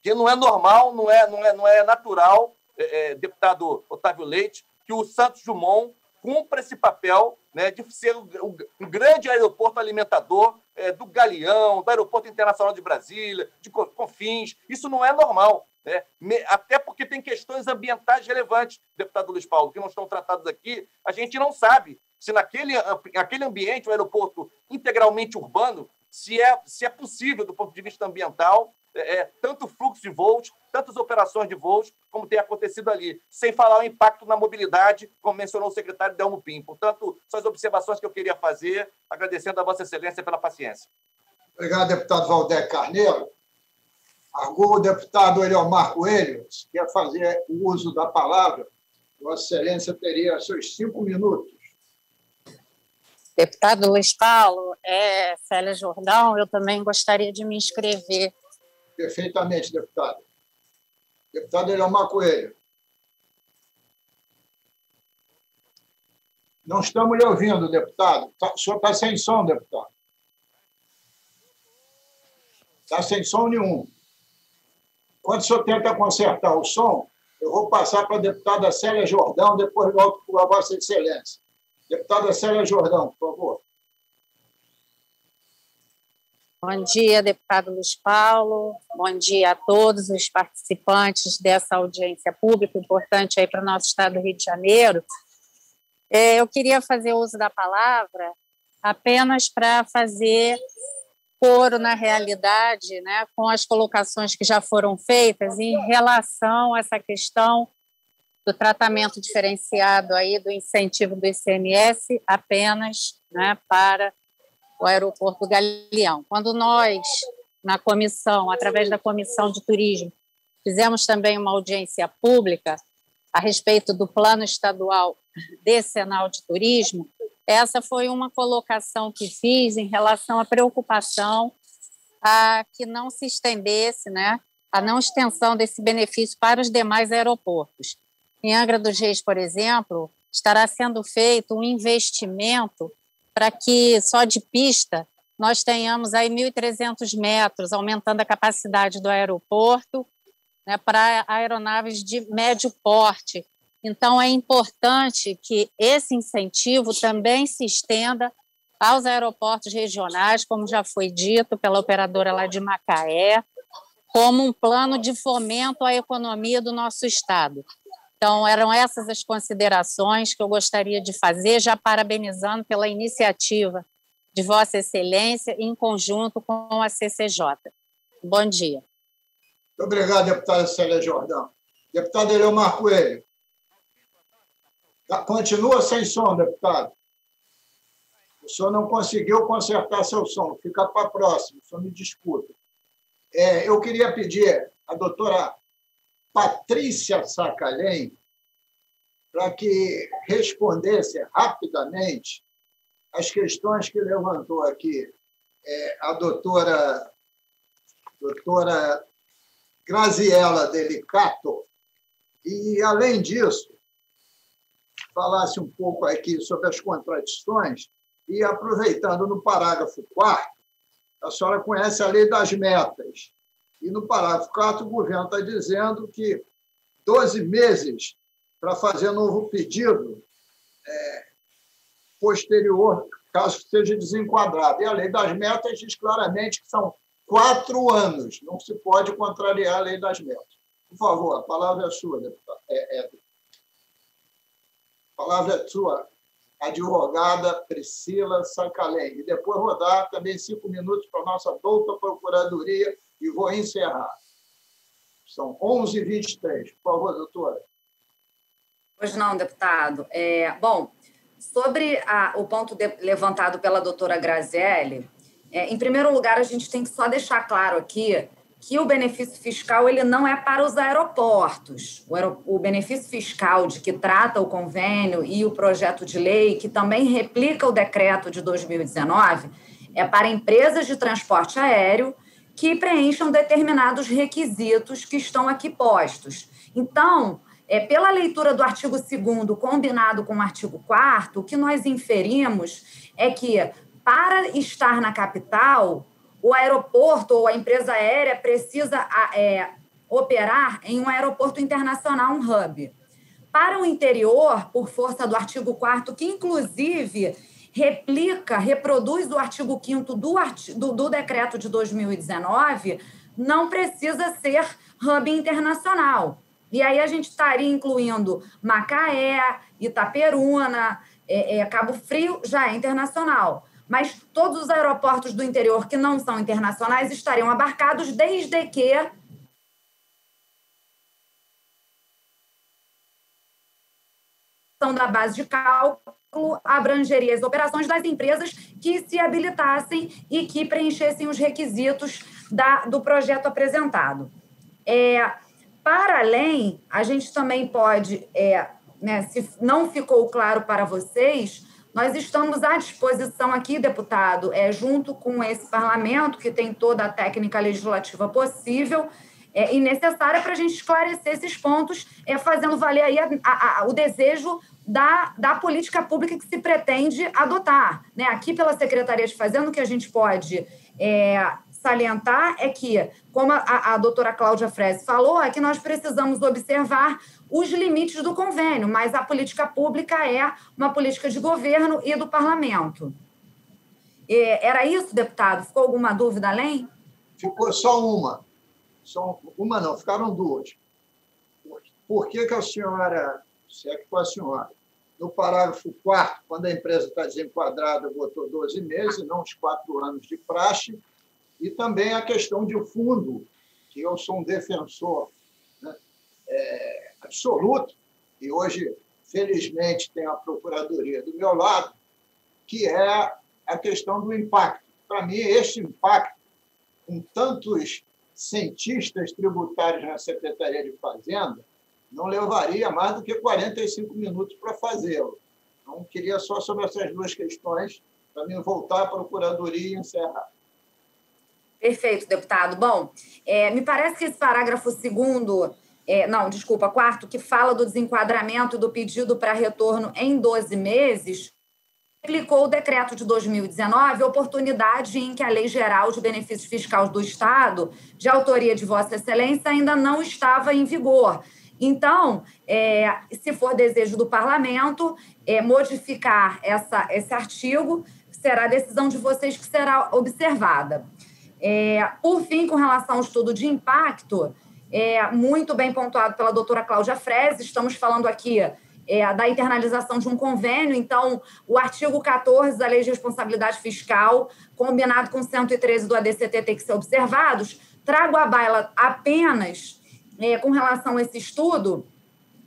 que não é normal, não é, não é, não é natural, é, é, deputado Otávio Leite, que o Santos Dumont cumpra esse papel né, de ser um, grande aeroporto alimentador é, do Galeão, do Aeroporto Internacional de Brasília, de Confins. Isso não é normal. Né? Até porque tem questões ambientais relevantes, deputado Luiz Paulo, que não estão tratadas aqui. A gente não sabe se naquele, naquele ambiente, um aeroporto integralmente urbano, se é, se é possível, do ponto de vista ambiental, é, é, tanto fluxo de voos, tantas operações de voos, como tem acontecido ali, sem falar o impacto na mobilidade, como mencionou o secretário Delmo Pim. Portanto, são as observações que eu queria fazer, agradecendo a Vossa Excelência pela paciência. Obrigado, deputado Valdeir Carneiro. Agora o deputado Eliomar Coelho quer fazer o uso da palavra. Vossa Excelência teria seus cinco minutos. Deputado Luiz Paulo, é, Célia Jordão, eu também gostaria de me inscrever Perfeitamente, deputado. Deputado Eliomar Coelho. Não estamos lhe ouvindo, deputado. Tá, o senhor está sem som, deputado. Está sem som nenhum. Quando o senhor tenta consertar o som, eu vou passar para a deputada Célia Jordão, depois volto para a Vossa Excelência. Deputada Célia Jordão, por favor. Bom dia, deputado Luiz Paulo. Bom dia a todos os participantes dessa audiência pública importante aí para o nosso estado do Rio de Janeiro. É, eu queria fazer uso da palavra apenas para fazer coro na realidade, né, com as colocações que já foram feitas em relação a essa questão do tratamento diferenciado aí do incentivo do ICMS apenas, né, para o aeroporto Galeão. Quando nós na comissão, através da comissão de turismo, fizemos também uma audiência pública a respeito do plano estadual decenal de turismo, essa foi uma colocação que fiz em relação à preocupação a que não se estendesse, né, a não extensão desse benefício para os demais aeroportos. Em Angra dos Reis, por exemplo, estará sendo feito um investimento para que só de pista nós tenhamos aí 1.300 metros, aumentando a capacidade do aeroporto né, para aeronaves de médio porte, então, é importante que esse incentivo também se estenda aos aeroportos regionais, como já foi dito pela operadora lá de Macaé, como um plano de fomento à economia do nosso Estado. Então, eram essas as considerações que eu gostaria de fazer, já parabenizando pela iniciativa de Vossa Excelência em conjunto com a CCJ. Bom dia. Muito obrigado, deputada Célia Jordão. Deputado Eleomar Coelho. Tá, continua sem som, deputado. O senhor não conseguiu consertar seu som. Fica para a próxima, o senhor me desculpe. É, eu queria pedir à doutora Patrícia Sacalém para que respondesse rapidamente as questões que levantou aqui é, a doutora, doutora Graziella Delicato. E, além disso, falasse um pouco aqui sobre as contradições e, aproveitando no parágrafo 4 a senhora conhece a lei das metas. E no parágrafo 4 o governo está dizendo que 12 meses para fazer novo pedido é, posterior, caso seja desenquadrado. E a lei das metas diz claramente que são quatro anos, não se pode contrariar a lei das metas. Por favor, a palavra é sua, deputado. É, é, a palavra é sua, advogada Priscila Sacalém. E depois vou dar também cinco minutos para a nossa douta Procuradoria e vou encerrar. São 11h23. Por favor, doutora. Pois não, deputado. É, bom, sobre a, o ponto de, levantado pela doutora Grazielli, é, em primeiro lugar, a gente tem que só deixar claro aqui que o benefício fiscal ele não é para os aeroportos. O, aer o, benefício fiscal de que trata o convênio e o projeto de lei, que também replica o decreto de 2019, é para empresas de transporte aéreo que preencham determinados requisitos que estão aqui postos. Então, é, pela leitura do artigo 2 combinado com o artigo 4 o que nós inferimos é que, para estar na capital, o aeroporto ou a empresa aérea precisa é, operar em um aeroporto internacional, um hub. Para o interior, por força do artigo 4 que inclusive replica, reproduz o artigo 5 do, do, do decreto de 2019, não precisa ser hub internacional. E aí a gente estaria incluindo Macaé, Itaperuna, é, é, Cabo Frio, já é internacional mas todos os aeroportos do interior que não são internacionais estariam abarcados desde que da base de cálculo abrangeria as operações das empresas que se habilitassem e que preenchessem os requisitos da, do projeto apresentado. É, para além, a gente também pode, é, né, se não ficou claro para vocês, nós estamos à disposição aqui, deputado, é, junto com esse parlamento, que tem toda a técnica legislativa possível é, e necessária para a gente esclarecer esses pontos, é, fazendo valer aí a, a, a, o desejo da, da política pública que se pretende adotar. Né? Aqui pela Secretaria de Fazenda, o que a gente pode é, salientar é que, como a, a doutora Cláudia Freze falou, é que nós precisamos observar os limites do convênio, mas a política pública é uma política de governo e do parlamento. Era isso, deputado? Ficou alguma dúvida além? Ficou só uma. Só uma não, ficaram duas. Por que, que a senhora, se é que foi a senhora, no parágrafo 4 quando a empresa está desenquadrada, botou 12 meses, não os quatro anos de praxe, e também a questão de fundo, que eu sou um defensor né, é, absoluto, e hoje, felizmente, tem a Procuradoria do meu lado, que é a questão do impacto. Para mim, este impacto, com tantos cientistas tributários na Secretaria de Fazenda, não levaria mais do que 45 minutos para fazê-lo. Então, queria só sobre essas duas questões, para mim voltar à Procuradoria e encerrar. Perfeito, deputado. Bom, é, me parece que esse parágrafo segundo, é, não, desculpa, quarto, que fala do desenquadramento do pedido para retorno em 12 meses, aplicou o decreto de 2019, oportunidade em que a Lei Geral de Benefícios Fiscais do Estado, de autoria de Vossa Excelência, ainda não estava em vigor. Então, é, se for desejo do parlamento é, modificar essa, esse artigo, será decisão de vocês que será observada. É, por fim, com relação ao estudo de impacto, é, muito bem pontuado pela doutora Cláudia Freze, estamos falando aqui é, da internalização de um convênio, então, o artigo 14 da Lei de Responsabilidade Fiscal, combinado com 113 do ADCT, tem que ser observados. Trago à baila apenas é, com relação a esse estudo,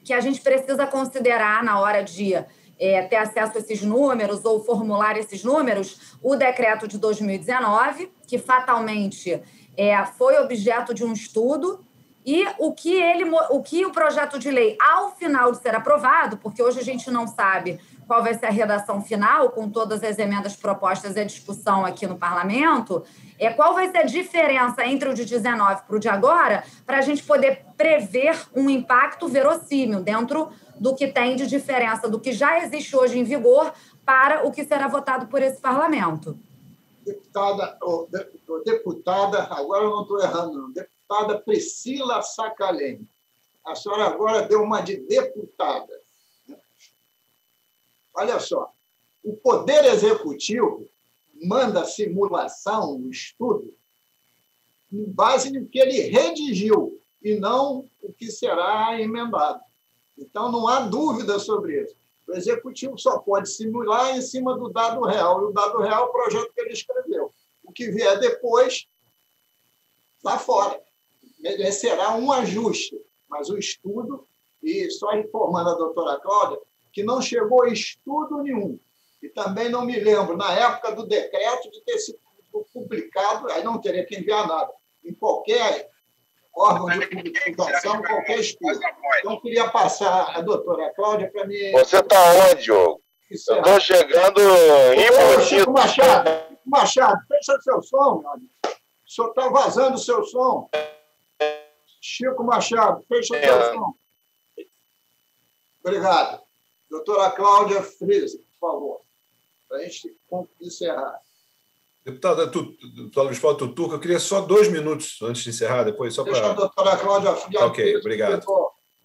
que a gente precisa considerar na hora de é, ter acesso a esses números ou formular esses números, o decreto de 2019, que fatalmente é, foi objeto de um estudo, e o que, ele, o que o projeto de lei, ao final de ser aprovado, porque hoje a gente não sabe qual vai ser a redação final, com todas as emendas propostas e discussão aqui no parlamento, é qual vai ser a diferença entre o de 19 para o de agora, para a gente poder prever um impacto verossímil dentro do que tem de diferença do que já existe hoje em vigor para o que será votado por esse parlamento. Deputada, oh, deputada agora eu não estou errando, não. Deputada Priscila Sacalém. A senhora agora deu uma de deputada. Olha só, o Poder Executivo manda simulação, um estudo, em base no que ele redigiu e não o que será emendado. Então, não há dúvida sobre isso. O executivo só pode simular em cima do dado real, e o dado real é o projeto que ele escreveu. O que vier depois, está fora. Será um ajuste, mas o estudo, e só informando a doutora Cláudia, que não chegou a estudo nenhum. E também não me lembro, na época do decreto, de ter sido publicado, aí não teria que enviar nada, em qualquer órgão de publicação, qualquer estudo. Então, queria passar a doutora Cláudia para me. Você está onde, Diogo? Eu estou chegando em Chico Machado, Machado, fecha seu som, meu amigo. O senhor está vazando o seu som. Chico Machado, fecha é. seu som. Obrigado. Doutora Cláudia Friese, por favor, para a gente encerrar. Deputada deputado Luiz Paulo Tuturca, eu queria só dois minutos antes de encerrar, depois só para... Deixa a doutora Cláudia Friese. Ok, obrigado.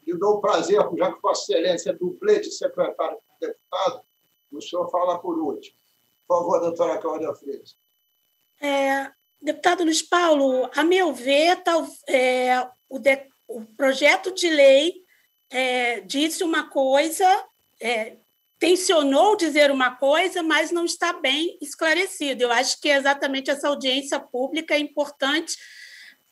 E dou o prazer, já que Vossa Excelência é duplê de secretário de deputado, o senhor fala por último. Por favor, doutora Cláudia Friese. É, deputado Luiz Paulo, a meu ver, tal, é, o, de, o projeto de lei é, disse uma coisa é, tensionou dizer uma coisa, mas não está bem esclarecido. Eu acho que exatamente essa audiência pública é importante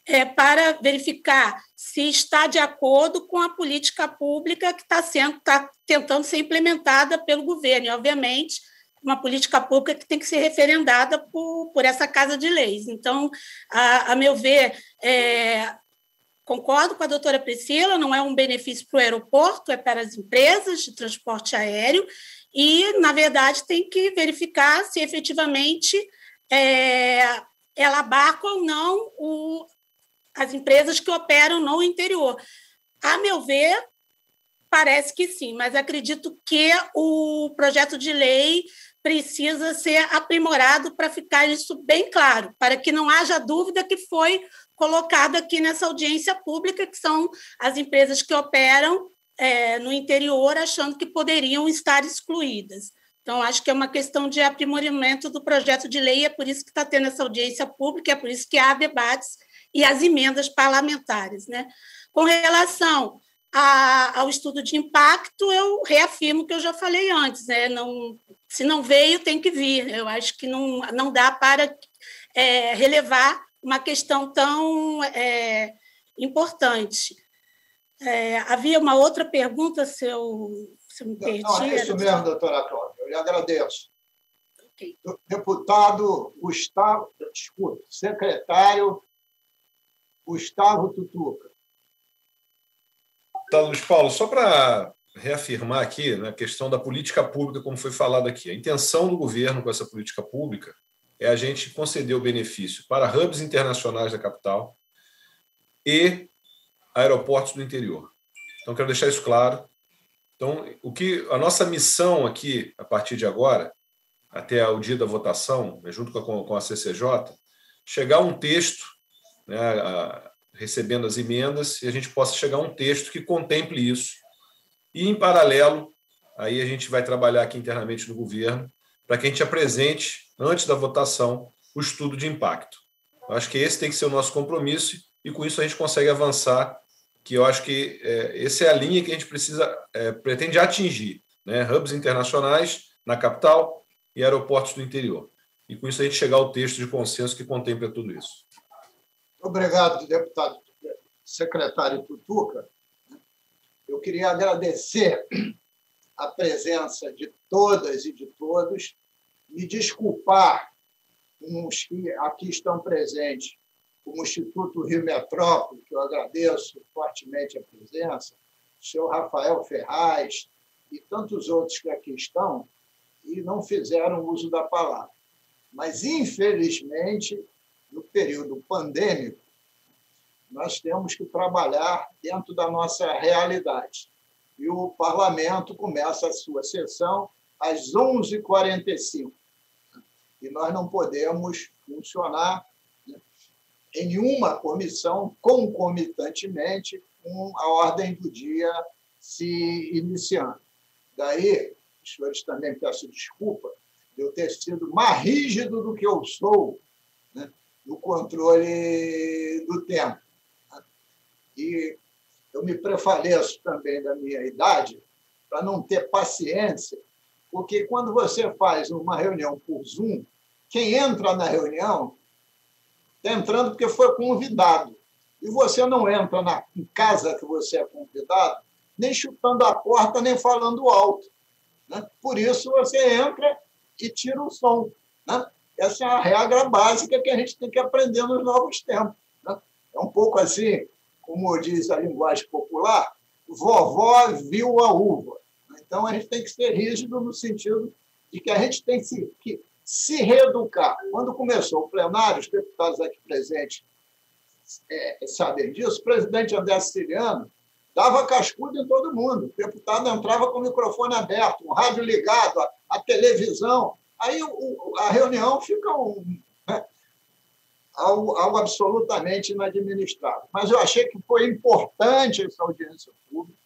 é, para verificar se está de acordo com a política pública que está sendo está tentando ser implementada pelo governo. E, obviamente, uma política pública que tem que ser referendada por, por essa Casa de Leis. Então, a, a meu ver, é, Concordo com a doutora Priscila, não é um benefício para o aeroporto, é para as empresas de transporte aéreo, e, na verdade, tem que verificar se efetivamente é, ela abarca ou não o, as empresas que operam no interior. A meu ver, parece que sim, mas acredito que o projeto de lei precisa ser aprimorado para ficar isso bem claro, para que não haja dúvida que foi colocado aqui nessa audiência pública, que são as empresas que operam é, no interior, achando que poderiam estar excluídas. Então, acho que é uma questão de aprimoramento do projeto de lei, é por isso que está tendo essa audiência pública, é por isso que há debates e as emendas parlamentares. Né? Com relação a, ao estudo de impacto, eu reafirmo o que eu já falei antes, né? Não, se não veio, tem que vir. Eu acho que não, não dá para é, relevar uma questão tão é, importante. É, havia uma outra pergunta, se eu, se eu me perdi. Não, é isso mesmo, doutora Cláudia. Eu lhe agradeço. Okay. Deputado Gustavo, desculpe, secretário Gustavo Tutuca. Tá, Luiz Paulo, só para reafirmar aqui né, questão da política pública, como foi falado aqui. A intenção do governo com essa política pública é a gente conceder o benefício para hubs internacionais da capital e aeroportos do interior. Então, quero deixar isso claro. Então, o que a nossa missão aqui, a partir de agora, até o dia da votação, né, junto com a, a CCJ, chegar a um texto, né, a, recebendo as emendas, e a gente possa chegar a um texto que contemple isso. E, em paralelo, aí a gente vai trabalhar aqui internamente no governo para que a gente apresente, antes da votação, o estudo de impacto. Eu acho que esse tem que ser o nosso compromisso e, com isso, a gente consegue avançar, que eu acho que é, essa é a linha que a gente precisa, é, pretende atingir. Né? Hubs internacionais na capital e aeroportos do interior. E, com isso, a gente chegar ao texto de consenso que contempla tudo isso. Obrigado, deputado secretário Tutuca. Eu queria agradecer a presença de todas e de todos, me desculpar com os que aqui estão presentes, como o Instituto Rio Metrópole, que eu agradeço fortemente a presença, o senhor Rafael Ferraz e tantos outros que aqui estão e não fizeram uso da palavra. Mas, infelizmente, no período pandêmico, nós temos que trabalhar dentro da nossa realidade. E o parlamento começa a sua sessão às 11h45. E nós não podemos funcionar né, em nenhuma comissão concomitantemente com a ordem do dia se iniciando. Daí, os senhores também peço desculpa de eu ter sido mais rígido do que eu sou no controle do tempo. E eu me prevaleço também da minha idade para não ter paciência, porque quando você faz uma reunião por Zoom, quem entra na reunião está entrando porque foi convidado. E você não entra na casa que você é convidado, nem chutando a porta, nem falando alto. Né? Por isso, você entra e tira o som. Né? Essa é a regra básica que a gente tem que aprender nos novos tempos. Né? É um pouco assim, como diz a linguagem popular, vovó viu a uva. Então, a gente tem que ser rígido no sentido de que a gente tem que se, que se reeducar. Quando começou o plenário, os deputados aqui presentes é, sabem disso, o presidente André Siciliano dava cascudo em todo mundo. O deputado entrava com o microfone aberto, o rádio ligado, a, a televisão. Aí o, a reunião fica um, né? algo, algo absolutamente inadministrável. Mas eu achei que foi importante essa audiência pública.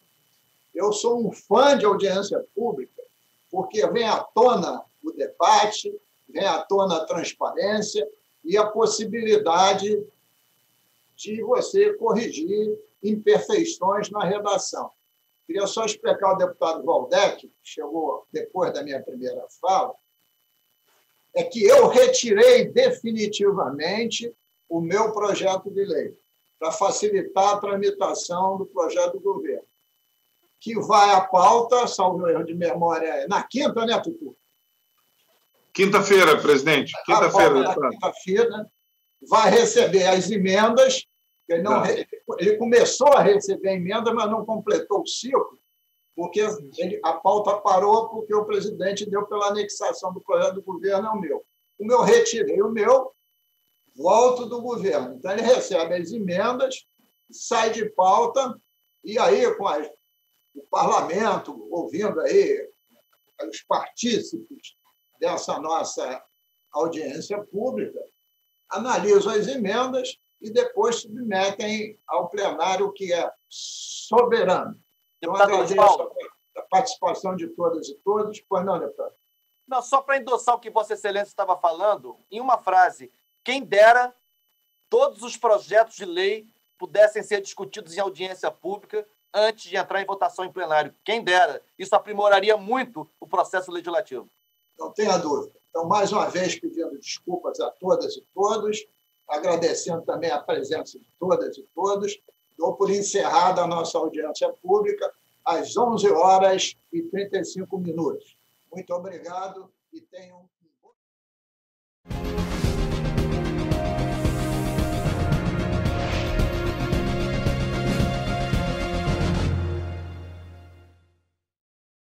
Eu sou um fã de audiência pública, porque vem à tona o debate, vem à tona a transparência e a possibilidade de você corrigir imperfeições na redação. Queria só explicar ao deputado Valdec, que chegou depois da minha primeira fala, é que eu retirei definitivamente o meu projeto de lei para facilitar a tramitação do projeto do governo, que vai à pauta, salvo erro de memória, na quinta, né, Tutu? Quinta-feira, presidente. Quinta-feira. Quinta-feira. Vai receber as emendas. Ele, não, ele começou a receber emenda, mas não completou o ciclo porque ele, a pauta parou porque o presidente deu pela anexação do projeto do governo ao meu. O meu retirei o meu, volto do governo. Então, ele recebe as emendas, sai de pauta, e aí, com as, o parlamento, ouvindo aí os partícipes dessa nossa audiência pública, analisam as emendas e depois submetem ao plenário, que é soberano. Então, agradeço a participação de todas e todos. Pois não, deputado? Não, só para endossar o que Vossa Excelência estava falando, em uma frase, quem dera todos os projetos de lei pudessem ser discutidos em audiência pública, antes de entrar em votação em plenário. Quem dera, isso aprimoraria muito o processo legislativo. Não tenha dúvida. Então, mais uma vez, pedindo desculpas a todas e todos, agradecendo também a presença de todas e todos, dou por encerrada a nossa audiência pública às 11 horas e 35 minutos. Muito obrigado e tenham um bom